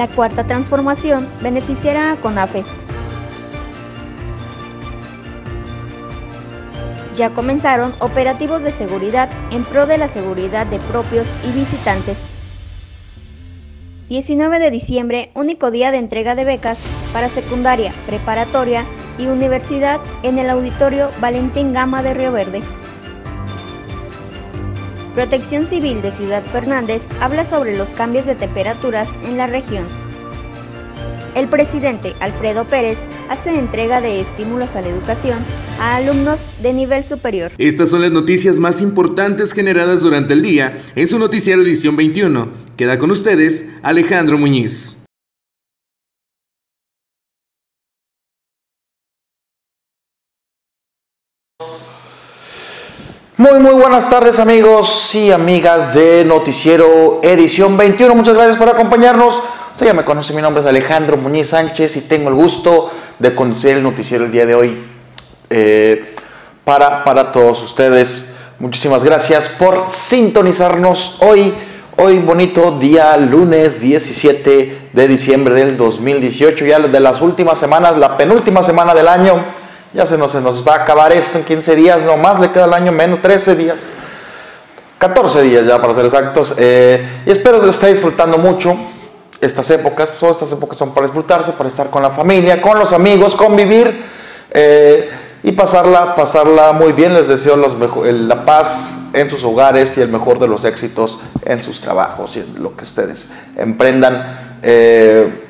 La cuarta transformación beneficiará a CONAFE. Ya comenzaron operativos de seguridad en pro de la seguridad de propios y visitantes. 19 de diciembre, único día de entrega de becas para secundaria, preparatoria y universidad en el auditorio Valentín Gama de Río Verde. Protección Civil de Ciudad Fernández habla sobre los cambios de temperaturas en la región. El presidente Alfredo Pérez hace entrega de estímulos a la educación a alumnos de nivel superior. Estas son las noticias más importantes generadas durante el día en su noticiero edición 21. Queda con ustedes Alejandro Muñiz. Muy, muy buenas tardes amigos y amigas de Noticiero Edición 21. Muchas gracias por acompañarnos. Usted ya me conoce, mi nombre es Alejandro Muñiz Sánchez y tengo el gusto de conducir el noticiero el día de hoy eh, para, para todos ustedes. Muchísimas gracias por sintonizarnos hoy. Hoy bonito día lunes 17 de diciembre del 2018, ya de las últimas semanas, la penúltima semana del año ya se nos, va a acabar esto en 15 días, no más le queda el año menos, 13 días. 14 días ya para ser exactos. Eh, y espero que esté disfrutando mucho estas épocas. Todas estas épocas son para disfrutarse, para estar con la familia, con los amigos, convivir eh, y pasarla, pasarla muy bien. Les deseo la paz en sus hogares y el mejor de los éxitos en sus trabajos y en lo que ustedes emprendan. Eh,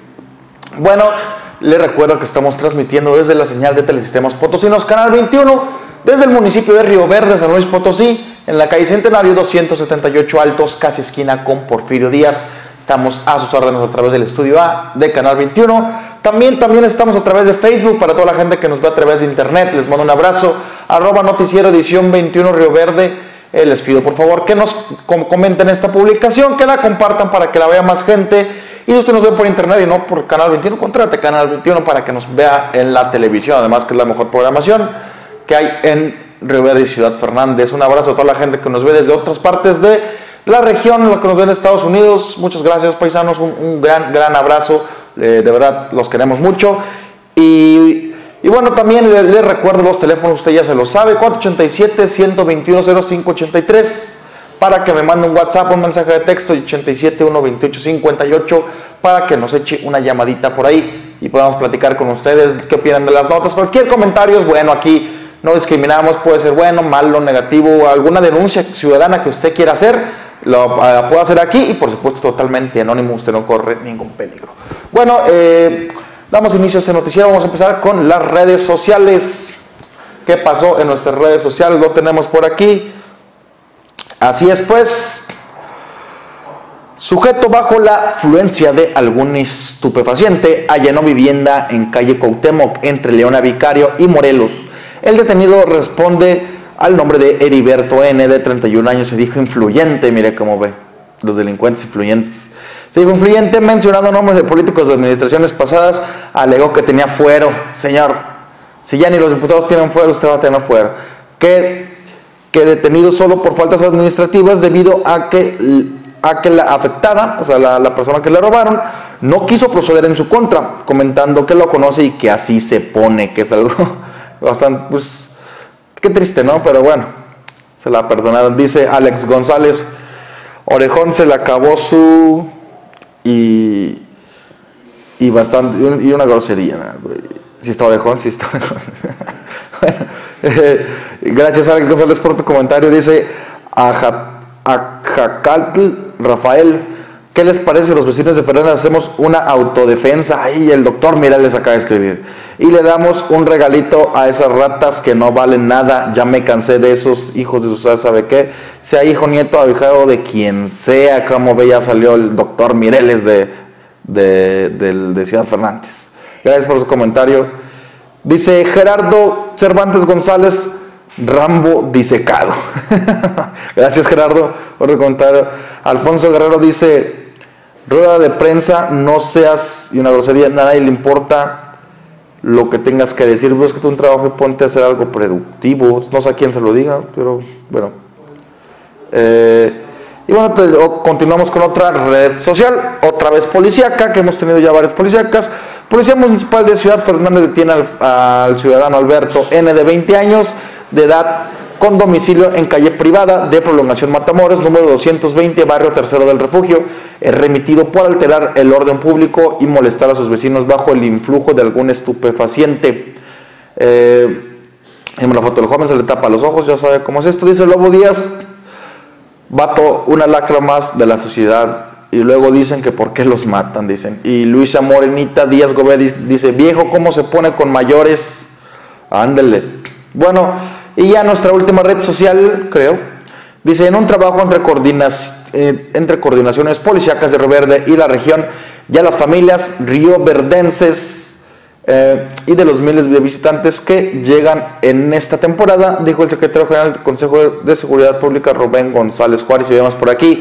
bueno, les recuerdo que estamos transmitiendo desde la señal de Telesistemas Potosinos, Canal 21, desde el municipio de Río Verde, San Luis Potosí, en la calle Centenario 278 Altos, casi esquina con Porfirio Díaz. Estamos a sus órdenes a través del estudio A de Canal 21. También, también estamos a través de Facebook para toda la gente que nos ve a través de internet. Les mando un abrazo. Arroba Noticiero Edición 21 Río Verde. Eh, les pido por favor que nos comenten esta publicación, que la compartan para que la vea más gente y usted nos ve por internet y no por Canal 21, contrate Canal 21 para que nos vea en la televisión, además que es la mejor programación que hay en Río Verde y Ciudad Fernández. Un abrazo a toda la gente que nos ve desde otras partes de la región, lo que nos ve en Estados Unidos. Muchas gracias, paisanos. Un, gran, gran abrazo. Eh, de verdad, los queremos mucho. Y, bueno, también les, recuerdo los teléfonos, usted ya se lo sabe: 487-121-0583 para que me mande un WhatsApp, un mensaje de texto 87 128 58 para que nos eche una llamadita por ahí y podamos platicar con ustedes qué opinan de las notas. Cualquier comentario es bueno aquí. No discriminamos, puede ser bueno, malo, negativo, alguna denuncia ciudadana que usted quiera hacer, lo la puedo hacer aquí y por supuesto totalmente anónimo, usted no corre ningún peligro. Bueno, eh, damos inicio a este noticiero, vamos a empezar con las redes sociales. ¿Qué pasó en nuestras redes sociales? Lo tenemos por aquí. Así es pues, sujeto bajo la fluencia de algún estupefaciente allanó vivienda en calle Cuauhtémoc entre Leona Vicario y Morelos. El detenido responde al nombre de Heriberto N, de 31 años, se dijo influyente, mire cómo ve, los delincuentes influyentes. Se dijo influyente mencionando nombres de políticos de administraciones pasadas, alegó que tenía fuero. Señor, si ya ni los diputados tienen fuero, usted va a tener fuero. Que que detenido solo por faltas administrativas debido a que, a que la afectada, o sea, la, persona que le robaron, no quiso proceder en su contra, comentando que lo conoce y que así se pone, que es algo bastante, pues, qué triste, ¿no? Pero bueno, se la perdonaron. Dice Alex González, Orejón se le acabó su... y... y bastante, y una grosería, si está Orejón, si está Orejón. eh, Gracias, Alex González, por tu comentario. Dice Ajacaltl Rafael. ¿Qué les parece? Los vecinos de Fernández hacemos una autodefensa. Ahí el doctor mira les acaba de escribir. Y le damos un regalito a esas ratas que no valen nada. Ya me cansé de esos hijos de usted ¿sabe qué? Sea hijo, nieto, ahijado de quien sea. Como ve, ya salió el doctor Mireles de, de, de Ciudad Fernández. Gracias por su comentario. Dice Gerardo Cervantes González. Rambo disecado. Gracias Gerardo por el. Alfonso Guerrero dice, rueda de prensa, no seas, y una grosería, a nadie le importa lo que tengas que decir, búscate un trabajo ponte a hacer algo productivo. No sé a quién se lo diga, pero bueno. Eh, Y bueno, continuamos con otra red social, otra vez policíaca, que hemos tenido ya varias policíacas. Policía Municipal de Ciudad Fernández detiene al, ciudadano Alberto N de 20 años de edad con domicilio en calle privada de prolongación Matamoros, número 220, barrio tercero del refugio, remitido por alterar el orden público y molestar a sus vecinos bajo el influjo de algún estupefaciente. Eh, la foto del joven se le tapa los ojos, ya sabe cómo es esto. Dice Lobo Díaz, vato, una lacra más de la sociedad. Y luego dicen que por qué los matan, dicen. Y Luisa Morenita Díaz Gómez dice, viejo, ¿cómo se pone con mayores? Ándele. Bueno, y ya nuestra última red social, creo, dice, en un trabajo entre, eh, entre coordinaciones policíacas de Reverde y la región, ya las familias rioverdenses eh, y de los miles de visitantes que llegan en esta temporada, dijo el secretario general del Consejo de Seguridad Pública, Rubén González Juárez, y vemos por aquí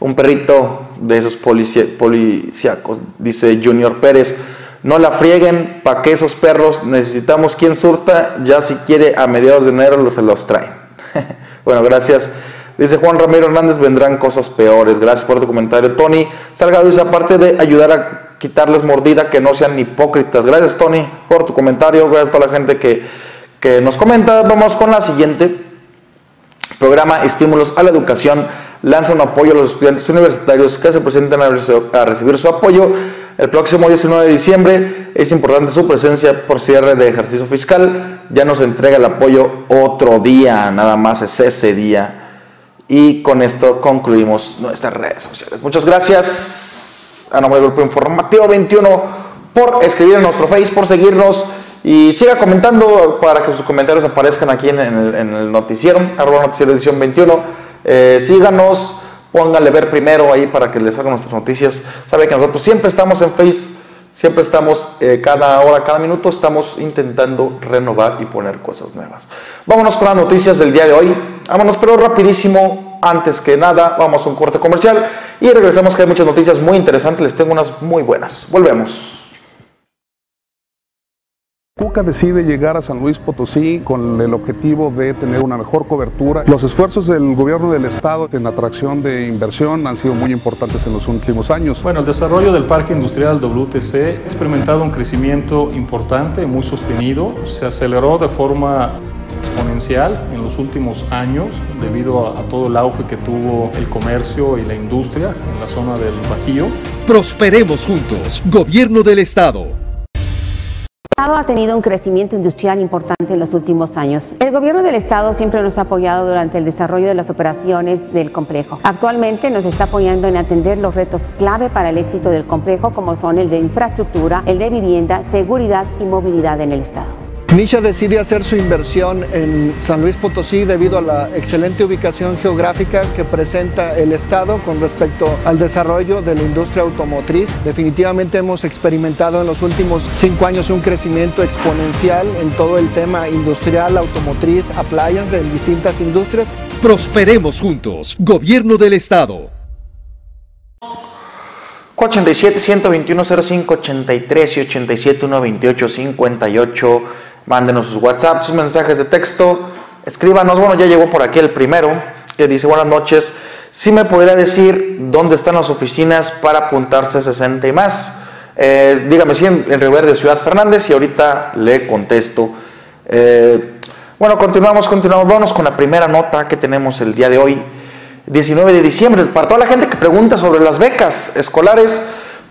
un perrito de esos policíacos, dice Junior Pérez. No la frieguen, ¿para que esos perros? Necesitamos quien surta, ya si quiere a mediados de enero los, se los traen. bueno, gracias. Dice Juan Ramiro Hernández, vendrán cosas peores. Gracias por tu comentario, Tony. Salgado dice, aparte de ayudar a quitarles mordida, que no sean hipócritas. Gracias, Tony, por tu comentario. Gracias por la gente que, que nos comenta. Vamos con la siguiente. Programa Estímulos a la Educación lanza un apoyo a los estudiantes universitarios que se presentan a recibir su apoyo el próximo 19 de diciembre. Es importante su presencia por cierre de ejercicio fiscal. Ya nos entrega el apoyo otro día, nada más es ese día. Y con esto concluimos nuestras redes sociales. Muchas gracias a nombre del Grupo Informativo 21 por escribir en nuestro Face, por seguirnos y siga comentando para que sus comentarios aparezcan aquí en el, noticiero, arroba noticiero edición 21. Eh, síganos póngale ver primero ahí para que les hagan nuestras noticias. Sabe que nosotros siempre estamos en Face, siempre estamos, eh, cada hora, cada minuto, estamos intentando renovar y poner cosas nuevas. Vámonos con las noticias del día de hoy. Vámonos, pero rapidísimo. Antes que nada, vamos a un corte comercial y regresamos que hay muchas noticias muy interesantes. Les tengo unas muy buenas. Volvemos. Cuca decide llegar a San Luis Potosí con el objetivo de tener una mejor cobertura. Los esfuerzos del gobierno del estado en atracción de inversión han sido muy importantes en los últimos años. Bueno, el desarrollo del parque industrial WTC ha experimentado un crecimiento importante, muy sostenido. Se aceleró de forma exponencial en los últimos años debido a, todo el auge que tuvo el comercio y la industria en la zona del Bajío. Prosperemos juntos, Gobierno del Estado. El Estado ha tenido un crecimiento industrial importante en los últimos años. El gobierno del Estado siempre nos ha apoyado durante el desarrollo de las operaciones del complejo. Actualmente nos está apoyando en atender los retos clave para el éxito del complejo como son el de infraestructura, el de vivienda, seguridad y movilidad en el Estado. Nisha decide hacer su inversión en San Luis Potosí debido a la excelente ubicación geográfica que presenta el Estado con respecto al desarrollo de la industria automotriz. Definitivamente hemos experimentado en los últimos cinco años un crecimiento exponencial en todo el tema industrial, automotriz, appliance, en distintas industrias. Prosperemos juntos, Gobierno del Estado. 87 121 05 83 y 87 128 58 Mándenos sus WhatsApp, sus mensajes de texto. Escríbanos. Bueno, ya llegó por aquí el primero que dice buenas noches. Si me podría decir dónde están las oficinas para apuntarse 60 y más. Eh, dígame si en, en de Ciudad Fernández y ahorita le contesto. Eh, bueno, continuamos, continuamos. Vamos con la primera nota que tenemos el día de hoy, 19 de diciembre. Para toda la gente que pregunta sobre las becas escolares,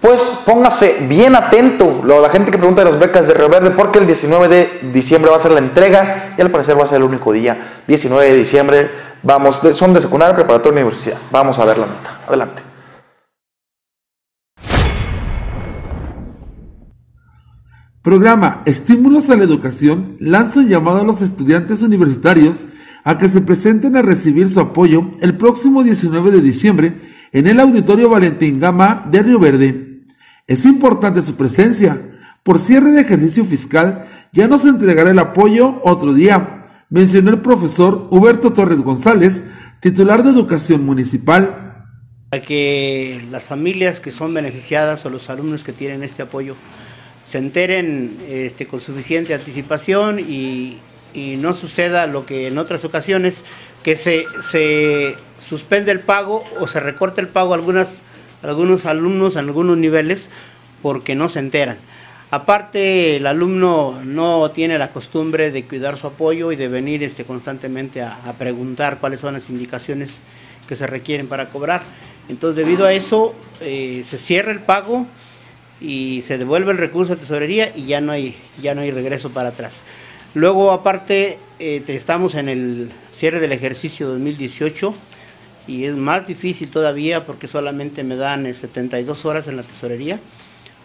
pues póngase bien atento, la gente que pregunta de las becas de Río Verde, porque el 19 de diciembre va a ser la entrega y al parecer va a ser el único día. 19 de diciembre, vamos, son de secundaria, preparatoria universidad. Vamos a ver la nota. Adelante. Programa Estímulos a la Educación lanza un llamado a los estudiantes universitarios a que se presenten a recibir su apoyo el próximo 19 de diciembre en el Auditorio Valentín Gama de Río Verde. Es importante su presencia. Por cierre de ejercicio fiscal, ya nos entregará el apoyo otro día, mencionó el profesor Huberto Torres González, titular de Educación Municipal. Para que las familias que son beneficiadas o los alumnos que tienen este apoyo se enteren este, con suficiente anticipación y, no suceda lo que en otras ocasiones que se, se suspende el pago o se recorta el pago a algunas, algunos alumnos en algunos niveles porque no se enteran. Aparte, el alumno no tiene la costumbre de cuidar su apoyo y de venir este, constantemente a, preguntar cuáles son las indicaciones que se requieren para cobrar. Entonces, debido a eso, eh, se cierra el pago y se devuelve el recurso a tesorería y ya no hay, ya no hay regreso para atrás. Luego, aparte, eh, estamos en el cierre del ejercicio 2018 y es más difícil todavía porque solamente me dan 72 eh, horas en la tesorería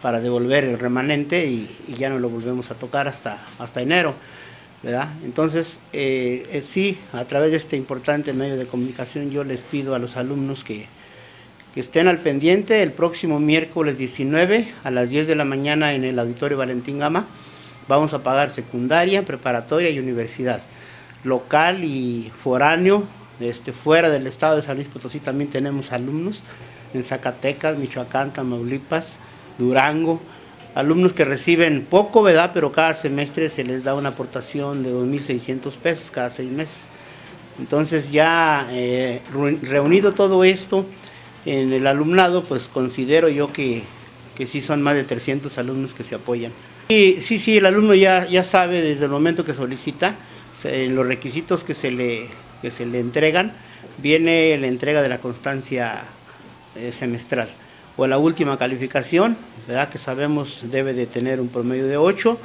para devolver el remanente y, ya no lo volvemos a tocar hasta, hasta enero. ¿verdad? Entonces, eh, eh, sí, a través de este importante medio de comunicación yo les pido a los alumnos que, que, estén al pendiente el próximo miércoles 19 a las 10 de la mañana en el Auditorio Valentín Gama. Vamos a pagar secundaria, preparatoria y universidad. Local y foráneo, este, fuera del estado de San Luis Potosí también tenemos alumnos en Zacatecas, Michoacán, Tamaulipas, Durango, alumnos que reciben poco, ¿verdad? Pero cada semestre se les da una aportación de 2.600 pesos cada seis meses. Entonces ya eh, reunido todo esto en el alumnado, pues considero yo que, que, sí son más de 300 alumnos que se apoyan. Y sí, sí, el alumno ya, ya sabe desde el momento que solicita, en los requisitos que se le, que se le entregan, viene la entrega de la constancia eh, semestral o la última calificación, ¿verdad? que sabemos debe de tener un promedio de 8.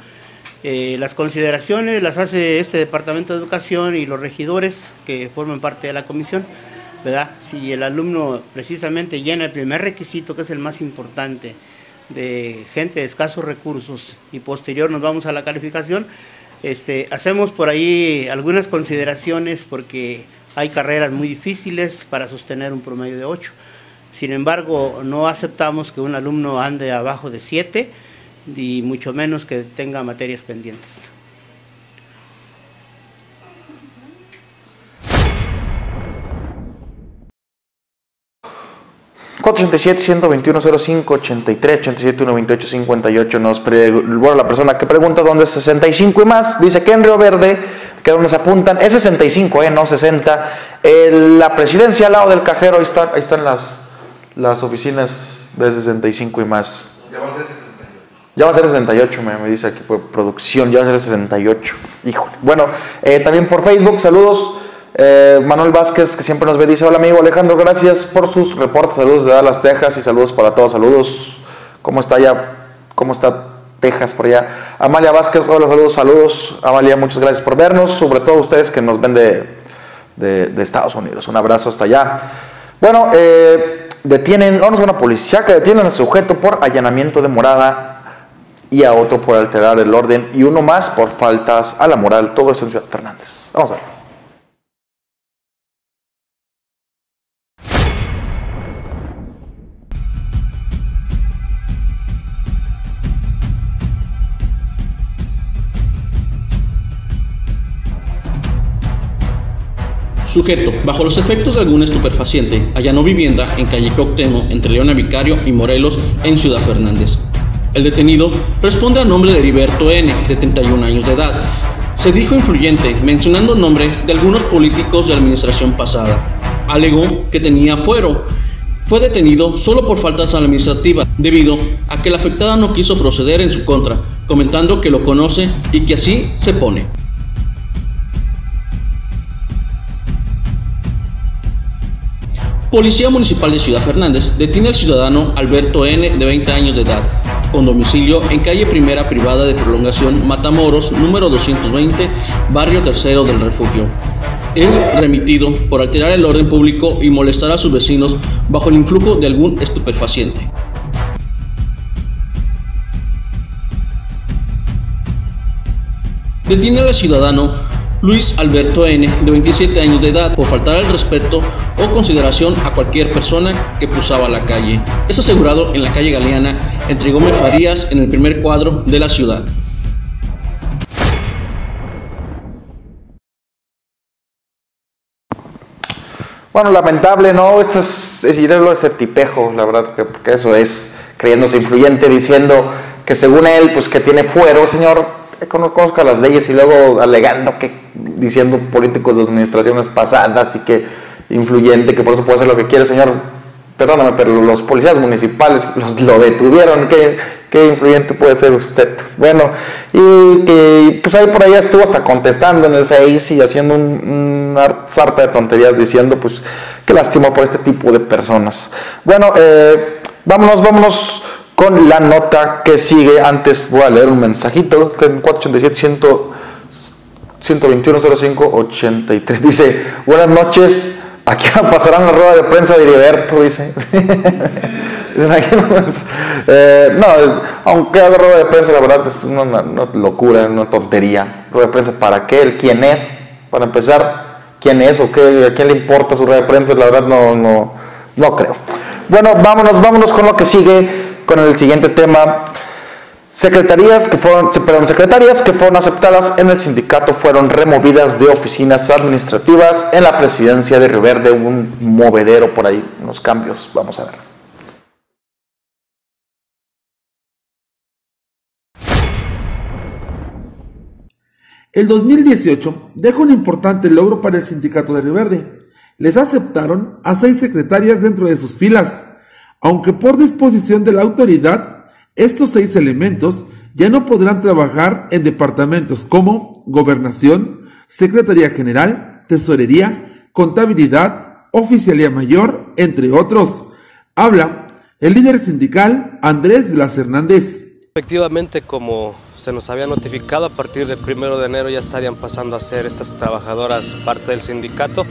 Eh, las consideraciones las hace este Departamento de Educación y los regidores que forman parte de la comisión. ¿verdad? Si el alumno precisamente llena el primer requisito, que es el más importante, de gente de escasos recursos y posterior nos vamos a la calificación, este, hacemos por ahí algunas consideraciones porque hay carreras muy difíciles para sostener un promedio de 8. Sin embargo, no aceptamos que un alumno ande abajo de 7 y mucho menos que tenga materias pendientes. ...487, 121, 05, 83, 87, 128, 58... ...nos bueno, la persona que pregunta dónde es 65 y más... ...dice que en Río Verde, que donde se apuntan... ...es 65, eh, no 60... ...la presidencia al lado del cajero... ...ahí están, ahí están las las oficinas de 65 y más. Ya va a ser 68. Ya va a ser 68, me, dice aquí por producción, ya va a ser 68. Híjole. Bueno, eh, también por Facebook, saludos. Eh, Manuel Vázquez, que siempre nos ve, dice: Hola amigo Alejandro, gracias por sus reportes. Saludos de Dallas, Texas y saludos para todos. Saludos. ¿Cómo está ya? ¿Cómo está Texas por allá? Amalia Vázquez, hola, saludos, saludos. Amalia, muchas gracias por vernos, sobre todo ustedes que nos ven de, de, de Estados Unidos. Un abrazo hasta allá. Bueno, eh detienen, vamos a una policía que detienen al sujeto por allanamiento de morada y a otro por alterar el orden y uno más por faltas a la moral. Todo eso en Ciudad Fernández. Vamos a ver. 'Sujeto, bajo los efectos de algún estupefaciente, allanó vivienda en calle Cocteno entre Leona Vicario y Morelos en Ciudad Fernández. El detenido responde a nombre de Heriberto N., de 31 años de edad. Se dijo influyente, mencionando nombre de algunos políticos de administración pasada. Alegó que tenía fuero. Fue detenido solo por faltas administrativas, debido a que la afectada no quiso proceder en su contra, comentando que lo conoce y que así se pone. Policía Municipal de Ciudad Fernández detiene al ciudadano Alberto N., de 20 años de edad, con domicilio en calle Primera Privada de Prolongación Matamoros, número 220, barrio tercero del refugio. Es remitido por alterar el orden público y molestar a sus vecinos bajo el influjo de algún estupefaciente. Detiene al ciudadano Luis Alberto N., de 27 años de edad, por faltar al respeto o consideración a cualquier persona que cruzaba la calle. Es asegurado en la calle Galeana, entre Gómez Farías, en el primer cuadro de la ciudad. Bueno, lamentable, ¿no? Esto es, es este tipejo, la verdad, que, que eso es, creyéndose influyente, diciendo que según él, pues que tiene fuero, señor, que conozca las leyes y luego alegando que diciendo políticos de administraciones pasadas y que influyente, que por eso puede hacer lo que quiere, señor. Perdóname, pero los policías municipales los, lo detuvieron. ¿Qué, qué influyente puede ser usted. Bueno, y que pues ahí por ahí estuvo hasta contestando en el Face y haciendo un, una sarta de tonterías diciendo pues qué lástima por este tipo de personas. Bueno, eh, vámonos, vámonos con la nota que sigue. Antes voy a leer un mensajito que en 487 121 05 83 dice, buenas noches, aquí pasarán la rueda de prensa de Heriberto, dice. eh, no, aunque haga rueda de prensa, la verdad es una, una, locura, una tontería. Rueda de prensa, ¿para qué? ¿El quién es? Para empezar, ¿quién es o qué? ¿A quién le importa su rueda de prensa? La verdad no, no, no creo. Bueno, vámonos, vámonos con lo que sigue, con el siguiente tema. Secretarías que fueron, perdón, secretarias que fueron aceptadas en el sindicato fueron removidas de oficinas administrativas en la presidencia de Riverde, un movedero por ahí, unos cambios, vamos a ver. El 2018 deja un importante logro para el sindicato de Riverde. Les aceptaron a seis secretarias dentro de sus filas, aunque por disposición de la autoridad, estos seis elementos ya no podrán trabajar en departamentos como Gobernación, Secretaría General, Tesorería, Contabilidad, Oficialía Mayor, entre otros. Habla el líder sindical Andrés Blas Hernández. Efectivamente, como se nos había notificado, a partir del primero de enero ya estarían pasando a ser estas trabajadoras parte del sindicato.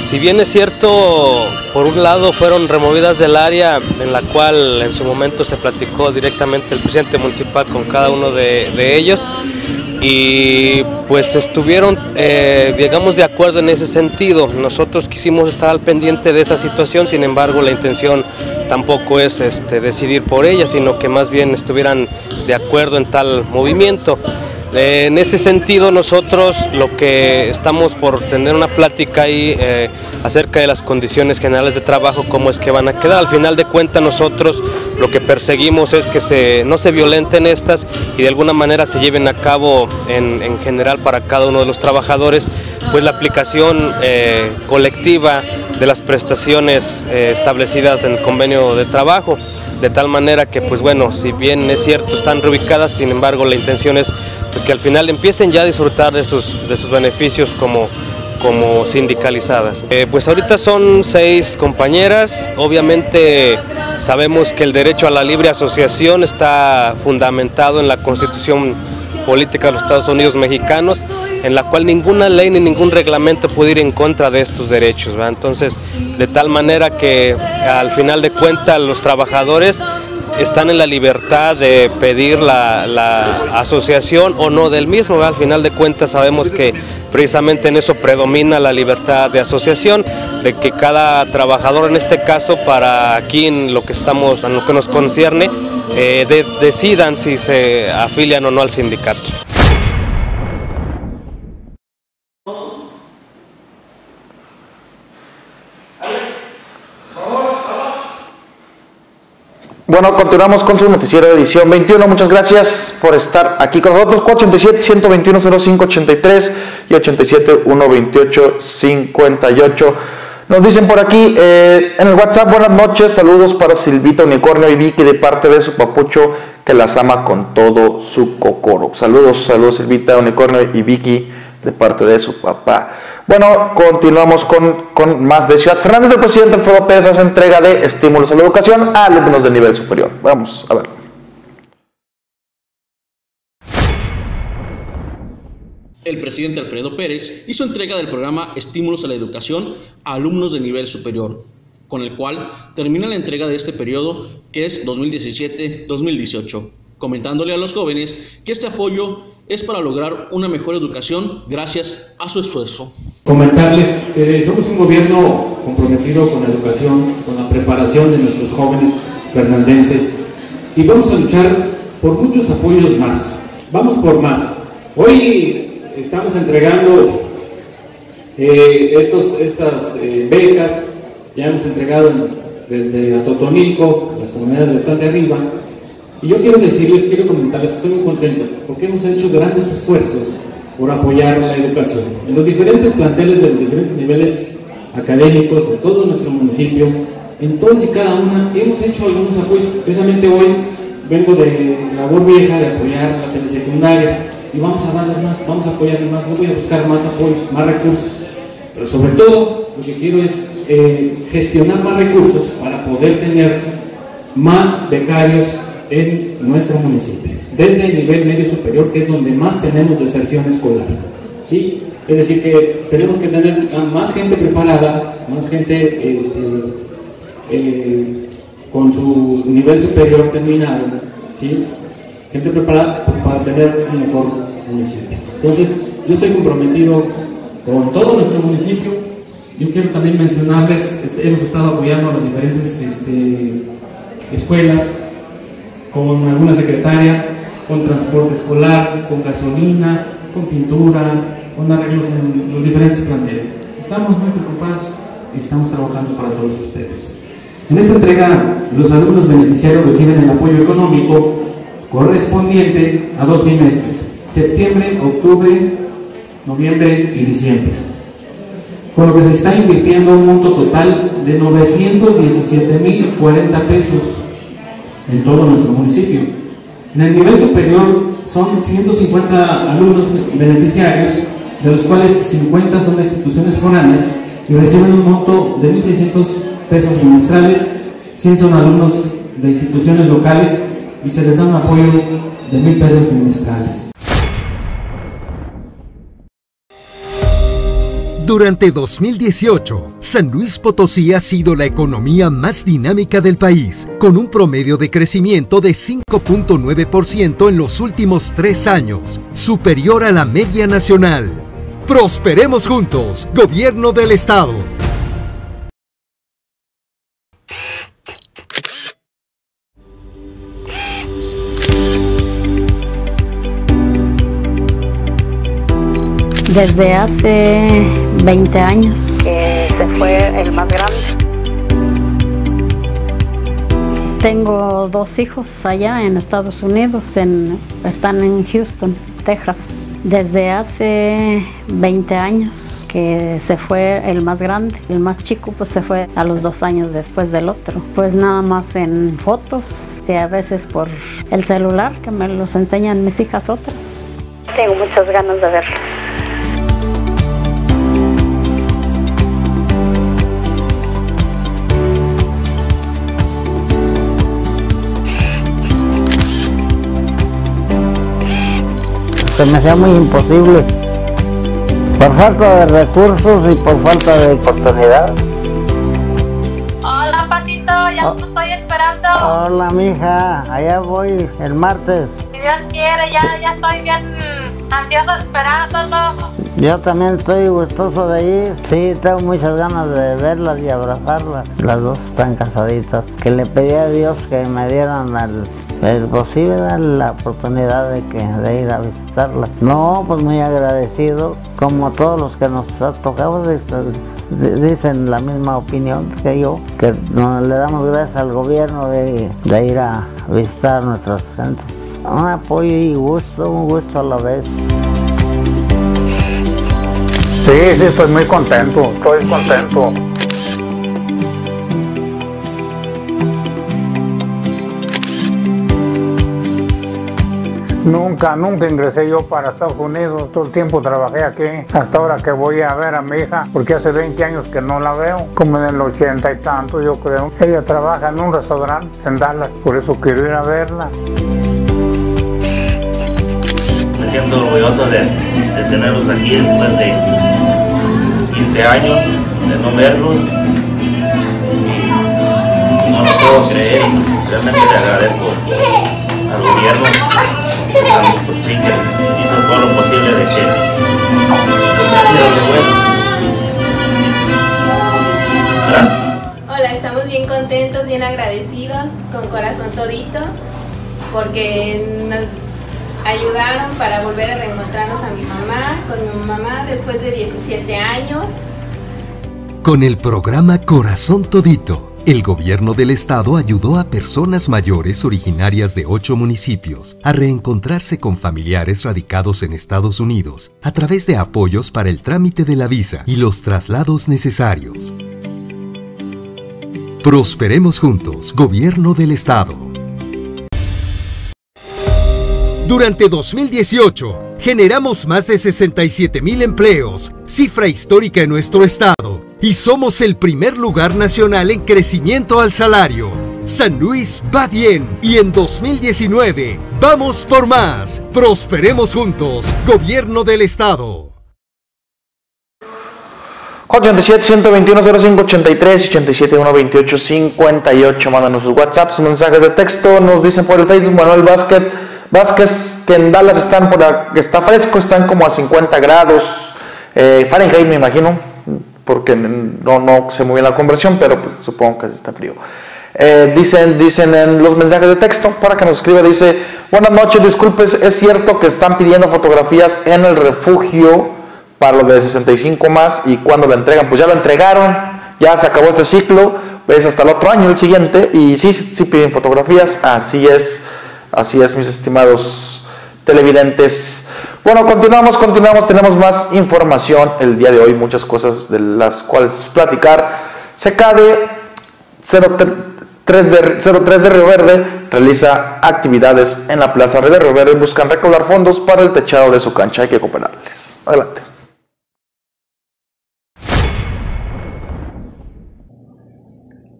Si bien es cierto, por un lado fueron removidas del área en la cual en su momento se platicó directamente el presidente municipal con cada uno de, de ellos, y pues estuvieron, eh, digamos, de acuerdo en ese sentido. Nosotros quisimos estar al pendiente de esa situación, sin embargo la intención tampoco es este, decidir por ella, sino que más bien estuvieran de acuerdo en tal movimiento. En ese sentido nosotros lo que estamos por tener una plática ahí eh, acerca de las condiciones generales de trabajo, cómo es que van a quedar. Al final de cuentas nosotros lo que perseguimos es que se, no se violenten estas y de alguna manera se lleven a cabo en, en general para cada uno de los trabajadores pues la aplicación eh, colectiva de las prestaciones eh, establecidas en el convenio de trabajo de tal manera que pues bueno si bien es cierto están reubicadas sin embargo la intención es pues que al final empiecen ya a disfrutar de sus, de sus beneficios como, como sindicalizadas. Eh, pues ahorita son seis compañeras, obviamente sabemos que el derecho a la libre asociación está fundamentado en la Constitución Política de los Estados Unidos Mexicanos, en la cual ninguna ley ni ningún reglamento puede ir en contra de estos derechos. Entonces, de tal manera que al final de cuentas los trabajadores están en la libertad de pedir la, asociación o no del mismo. Al final de cuentas sabemos que precisamente en eso predomina la libertad de asociación, de que cada trabajador en este caso para aquí en lo que estamos, en lo que nos concierne, eh, de, decidan si se afilian o no al sindicato. Bueno, continuamos con su noticiero de edición 21. Muchas gracias por estar aquí con nosotros. 487-121-0583 y 87-128-58. Nos dicen por aquí eh, en el WhatsApp, buenas noches, saludos para Silvita Unicornio y Vicky de parte de su papucho que las ama con todo su cocoro. Saludos, saludos Silvita Unicornio y Vicky de parte de su papá. Bueno, continuamos con, con, más de Ciudad Fernández. El presidente Alfredo Pérez hace entrega de estímulos a la educación a alumnos de nivel superior. Vamos a ver. El presidente Alfredo Pérez hizo entrega del programa Estímulos a la Educación a alumnos de nivel superior, con el cual termina la entrega de este periodo que es 2017-2018 comentándole a los jóvenes que este apoyo es para lograr una mejor educación gracias a su esfuerzo. Comentarles que somos un gobierno comprometido con la educación, con la preparación de nuestros jóvenes fernandenses y vamos a luchar por muchos apoyos más. Vamos por más. Hoy estamos entregando eh, estos, estas eh, becas, ya hemos entregado desde Atotonilco, las comunidades de Plan de Arriba, Y yo quiero decirles, quiero comentarles que estoy muy contento porque hemos hecho grandes esfuerzos por apoyar la educación. En los diferentes planteles de los diferentes niveles académicos de todo nuestro municipio, en todas y cada una hemos hecho algunos apoyos. Precisamente hoy vengo de labor vieja de apoyar la telesecundaria y vamos a darles más, vamos a apoyarles más, voy a buscar más apoyos, más recursos. Pero sobre todo lo que quiero es eh, gestionar más recursos para poder tener más becarios en nuestro municipio, desde el nivel medio superior, que es donde más tenemos deserción escolar. ¿sí? Es decir, que tenemos que tener más gente preparada, más gente este, eh, con su nivel superior terminado, ¿sí? gente preparada pues, para tener un mejor municipio. Entonces, yo estoy comprometido con todo nuestro municipio. Yo quiero también mencionarles, este, hemos estado apoyando a las diferentes este, escuelas con alguna secretaria, con transporte escolar, con gasolina, con pintura, con arreglos en los diferentes planteles. Estamos muy preocupados y estamos trabajando para todos ustedes. En esta entrega, los alumnos beneficiarios reciben el apoyo económico correspondiente a dos bimestres, septiembre, octubre, noviembre y diciembre, con lo que se está invirtiendo un monto total de 917.040 pesos en todo nuestro municipio. En el nivel superior son 150 alumnos beneficiarios, de los cuales 50 son de instituciones foráneas y reciben un monto de 1.600 pesos bimestrales, 100 son alumnos de instituciones locales y se les da un apoyo de 1.000 pesos bimestrales. Durante 2018, San Luis Potosí ha sido la economía más dinámica del país, con un promedio de crecimiento de 5.9% en los últimos tres años, superior a la media nacional. Prosperemos juntos, Gobierno del Estado. Desde hace 20 años que se fue el más grande. Tengo dos hijos allá en Estados Unidos, en, están en Houston, Texas. Desde hace 20 años que se fue el más grande, el más chico pues se fue a los dos años después del otro. Pues nada más en fotos, y a veces por el celular que me los enseñan mis hijas otras. Tengo muchas ganas de verlos. Se me hacía muy imposible por falta de recursos y por falta de oportunidad. Hola Patito, ya te estoy esperando. Hola mija, allá voy el martes. Si Dios quiere, ya, ya estoy bien ansioso esperándolo. Yo también estoy gustoso de ir. Sí, tengo muchas ganas de verlas y abrazarlas. Las dos están casaditas. Que le pedí a Dios que me dieran el, el posible la oportunidad de, que, de ir a visitarlas. No, pues muy agradecido. Como todos los que nos ha tocado, dicen la misma opinión que yo, que le damos gracias al gobierno de, de ir a visitar a nuestras gentes. Un apoyo y gusto, un gusto a la vez. Sí, sí, estoy muy contento, estoy contento. Nunca, nunca ingresé yo para Estados Unidos, todo el tiempo trabajé aquí, hasta ahora que voy a ver a mi hija, porque hace 20 años que no la veo, como en el 80 y tanto yo creo. Ella trabaja en un restaurante en Dallas, por eso quiero ir a verla. Me siento orgulloso de, tenerlos aquí después de 15 años de no verlos. Y no lo puedo creer realmente le agradezco al gobierno hizo todo lo posible de. Hola, estamos bien contentos, bien agradecidos, con corazón todito, porque nos ayudaron para volver a reencontrarnos a mi mamá, con mi mamá después de 17 años. Con el programa Corazón Todito, El gobierno del estado ayudó a personas mayores originarias de ocho municipios a reencontrarse con familiares radicados en Estados Unidos a través de apoyos para el trámite de la visa y los traslados necesarios. Prosperemos juntos, Gobierno del Estado. Durante 2018, generamos más de 67 mil empleos, cifra histórica en nuestro estado, y somos el primer lugar nacional en crecimiento al salario. San Luis va bien y en 2019 vamos por más. Prosperemos juntos, Gobierno del Estado. 87 121 0583 87 128 58 mándanos sus WhatsApps, mensajes de texto, nos dicen por el Facebook Manuel Vázquez, Vázquez que en Dallas están por que está fresco, están como a 50 grados eh, Fahrenheit me imagino, porque no, no sé muy bien la conversión, pero pues, supongo que está frío. Eh, dicen, dicen en los mensajes de texto, para que nos escriba, dice, buenas noches, disculpes, es cierto que están pidiendo fotografías en el refugio para lo de 65 más y cuando lo entregan, pues ya lo entregaron, ya se acabó este ciclo, ves hasta el otro año, el siguiente, y sí, sí piden fotografías, así es, así es mis estimados televidentes. Bueno, continuamos, continuamos, tenemos más información el día de hoy, muchas cosas de las cuales platicar. CKD 03 de, 03 de Río Verde realiza actividades en la Plaza de Río Verde y buscan recaudar fondos para el techado de su cancha, hay que cooperarles. Adelante.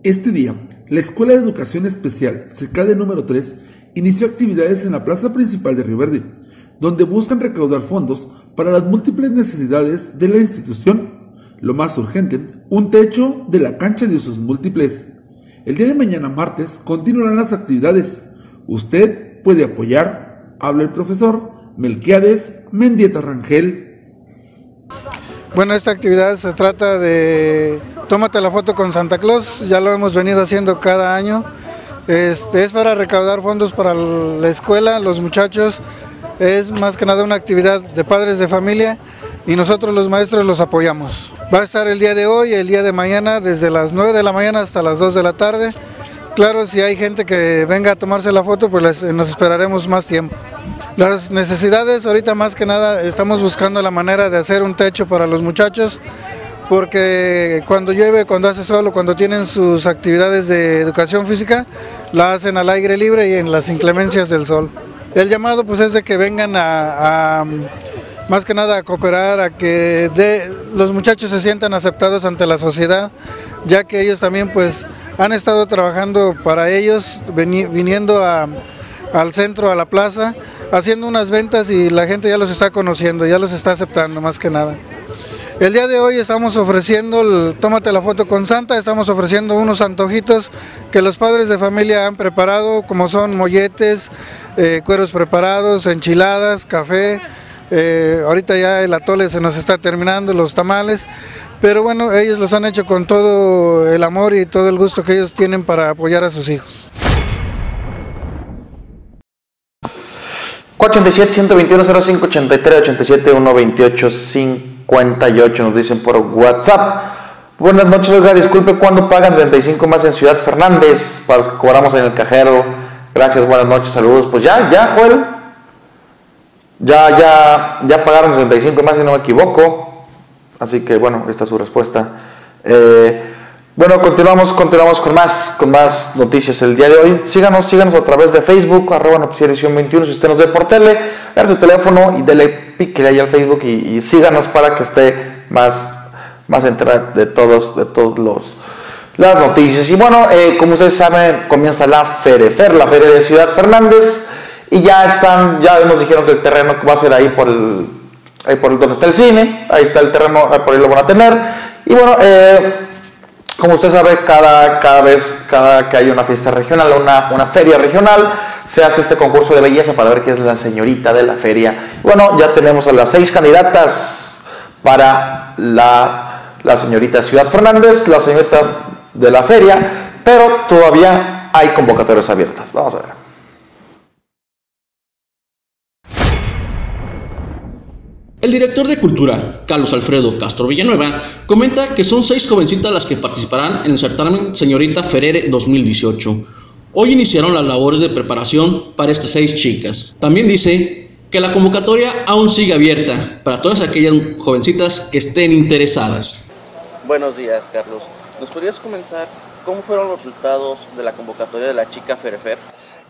Este día, la Escuela de Educación Especial, CECADE número 3, inició actividades en la plaza principal de Río Verde, donde buscan recaudar fondos para las múltiples necesidades de la institución. Lo más urgente, un techo de la cancha de usos múltiples. El día de mañana martes continuarán las actividades. Usted puede apoyar, habla el profesor Melquiades Mendieta Rangel. Bueno, esta actividad se trata de tómate la foto con Santa Claus, ya lo hemos venido haciendo cada año. Este, es para recaudar fondos para la escuela, los muchachos. Es más que nada una actividad de padres de familia y nosotros los maestros los apoyamos. Va a estar el día de hoy, el día de mañana, desde las 9 de la mañana hasta las 2 de la tarde. Claro, si hay gente que venga a tomarse la foto, pues nos esperaremos más tiempo. Las necesidades, ahorita más que nada, estamos buscando la manera de hacer un techo para los muchachos porque cuando llueve, cuando hace sol o cuando tienen sus actividades de educación física, la hacen al aire libre y en las inclemencias del sol. El llamado pues es de que vengan a, más que nada a cooperar, a que los muchachos se sientan aceptados ante la sociedad, ya que ellos también pues han estado trabajando para ellos, viniendo al centro, a la plaza, haciendo unas ventas y la gente ya los está conociendo, ya los está aceptando más que nada. El día de hoy estamos ofreciendo, tómate la foto con Santa, estamos ofreciendo unos antojitos que los padres de familia han preparado, como son molletes, eh, cueros preparados, enchiladas, café, eh, ahorita ya el atole se nos está terminando, los tamales, pero bueno, ellos los han hecho con todo el amor y todo el gusto que ellos tienen para apoyar a sus hijos. 487 121 0583 87 128 5 58 nos dicen por WhatsApp. Buenas noches, disculpe, ¿cuándo pagan 65 más en Ciudad Fernández? Para los que cobramos en el cajero. Gracias, buenas noches, saludos. Pues ya, ya, Joel. Ya, ya, ya pagaron 65 más, si no me equivoco. Así que bueno, esta es su respuesta. Eh, bueno, continuamos, continuamos con más, con más noticias el día de hoy. Síganos, síganos a través de Facebook, arroba noticiero 21, si usted nos ve por tele, agarre su teléfono y dele pique ahí al Facebook y, síganos para que esté más, más enterado de todos, de todos los las noticias. Y bueno, eh, como ustedes saben, comienza la Ferefer, la Feria de Ciudad Fernández, y ya están, ya nos dijeron que el terreno va a ser ahí por el, ahí por donde está el cine, ahí está el terreno, por ahí lo van a tener. Y bueno, eh, como usted sabe, cada, cada vez cada que hay una fiesta regional, una, una feria regional, se hace este concurso de belleza para ver quién es la señorita de la feria. Bueno, ya tenemos a las seis candidatas para la, la señorita Ciudad Fernández, la señorita de la feria, pero todavía hay convocatorias abiertas. Vamos a ver. El director de Cultura, Carlos Alfredo Castro Villanueva, comenta que son seis jovencitas las que participarán en el certamen Señorita Ferere 2018. Hoy iniciaron las labores de preparación para estas seis chicas. También dice que la convocatoria aún sigue abierta para todas aquellas jovencitas que estén interesadas. Buenos días, Carlos. ¿Nos podrías comentar cómo fueron los resultados de la convocatoria de la chica Ferefer?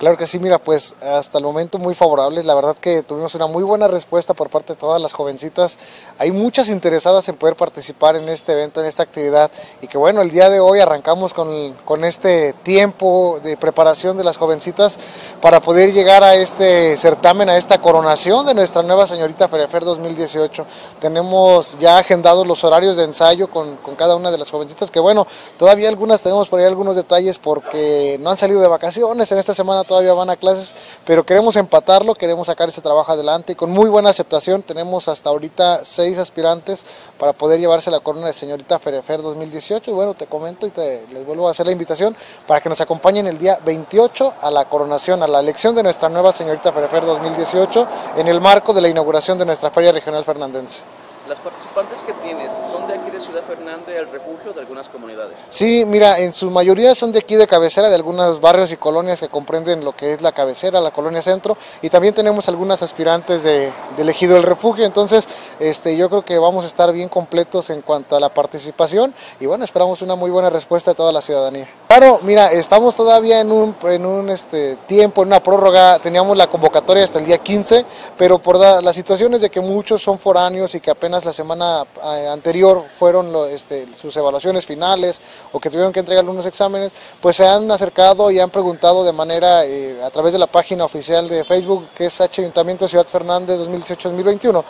Claro que sí, mira, pues hasta el momento muy favorables. La verdad que tuvimos una muy buena respuesta por parte de todas las jovencitas. Hay muchas interesadas en poder participar en este evento, en esta actividad. Y que bueno, el día de hoy arrancamos con, con este tiempo de preparación de las jovencitas para poder llegar a este certamen, a esta coronación de nuestra nueva señorita Ferefer 2018. Tenemos ya agendados los horarios de ensayo con, con cada una de las jovencitas, que bueno, todavía algunas tenemos por ahí algunos detalles porque no han salido de vacaciones en esta semana todavía van a clases, pero queremos empatarlo, queremos sacar ese trabajo adelante y con muy buena aceptación tenemos hasta ahorita seis aspirantes para poder llevarse la corona de señorita Ferefer 2018 y bueno, te comento y te, les vuelvo a hacer la invitación para que nos acompañen el día 28 a la coronación, a la elección de nuestra nueva señorita Ferefer 2018 en el marco de la inauguración de nuestra Feria Regional Fernandense. Las participantes que tienes son de aquí de Ciudad Fernández, el refugio de algunas comunidades. Sí, mira, en su mayoría son de aquí de cabecera, de algunos barrios y colonias que comprenden lo que es la cabecera, la colonia centro, y también tenemos algunas aspirantes de, de elegido el refugio, entonces este, yo creo que vamos a estar bien completos en cuanto a la participación y bueno, esperamos una muy buena respuesta de toda la ciudadanía. Claro, mira, estamos todavía en un, en un este, tiempo, en una prórroga, teníamos la convocatoria hasta el día 15, pero por la, las situaciones de que muchos son foráneos y que apenas la semana eh, anterior fueron lo, este, sus evaluaciones finales o que tuvieron que entregar algunos exámenes, pues se han acercado y han preguntado de manera eh, a través de la página oficial de Facebook que es H Ayuntamiento Ciudad Fernández 2018-2021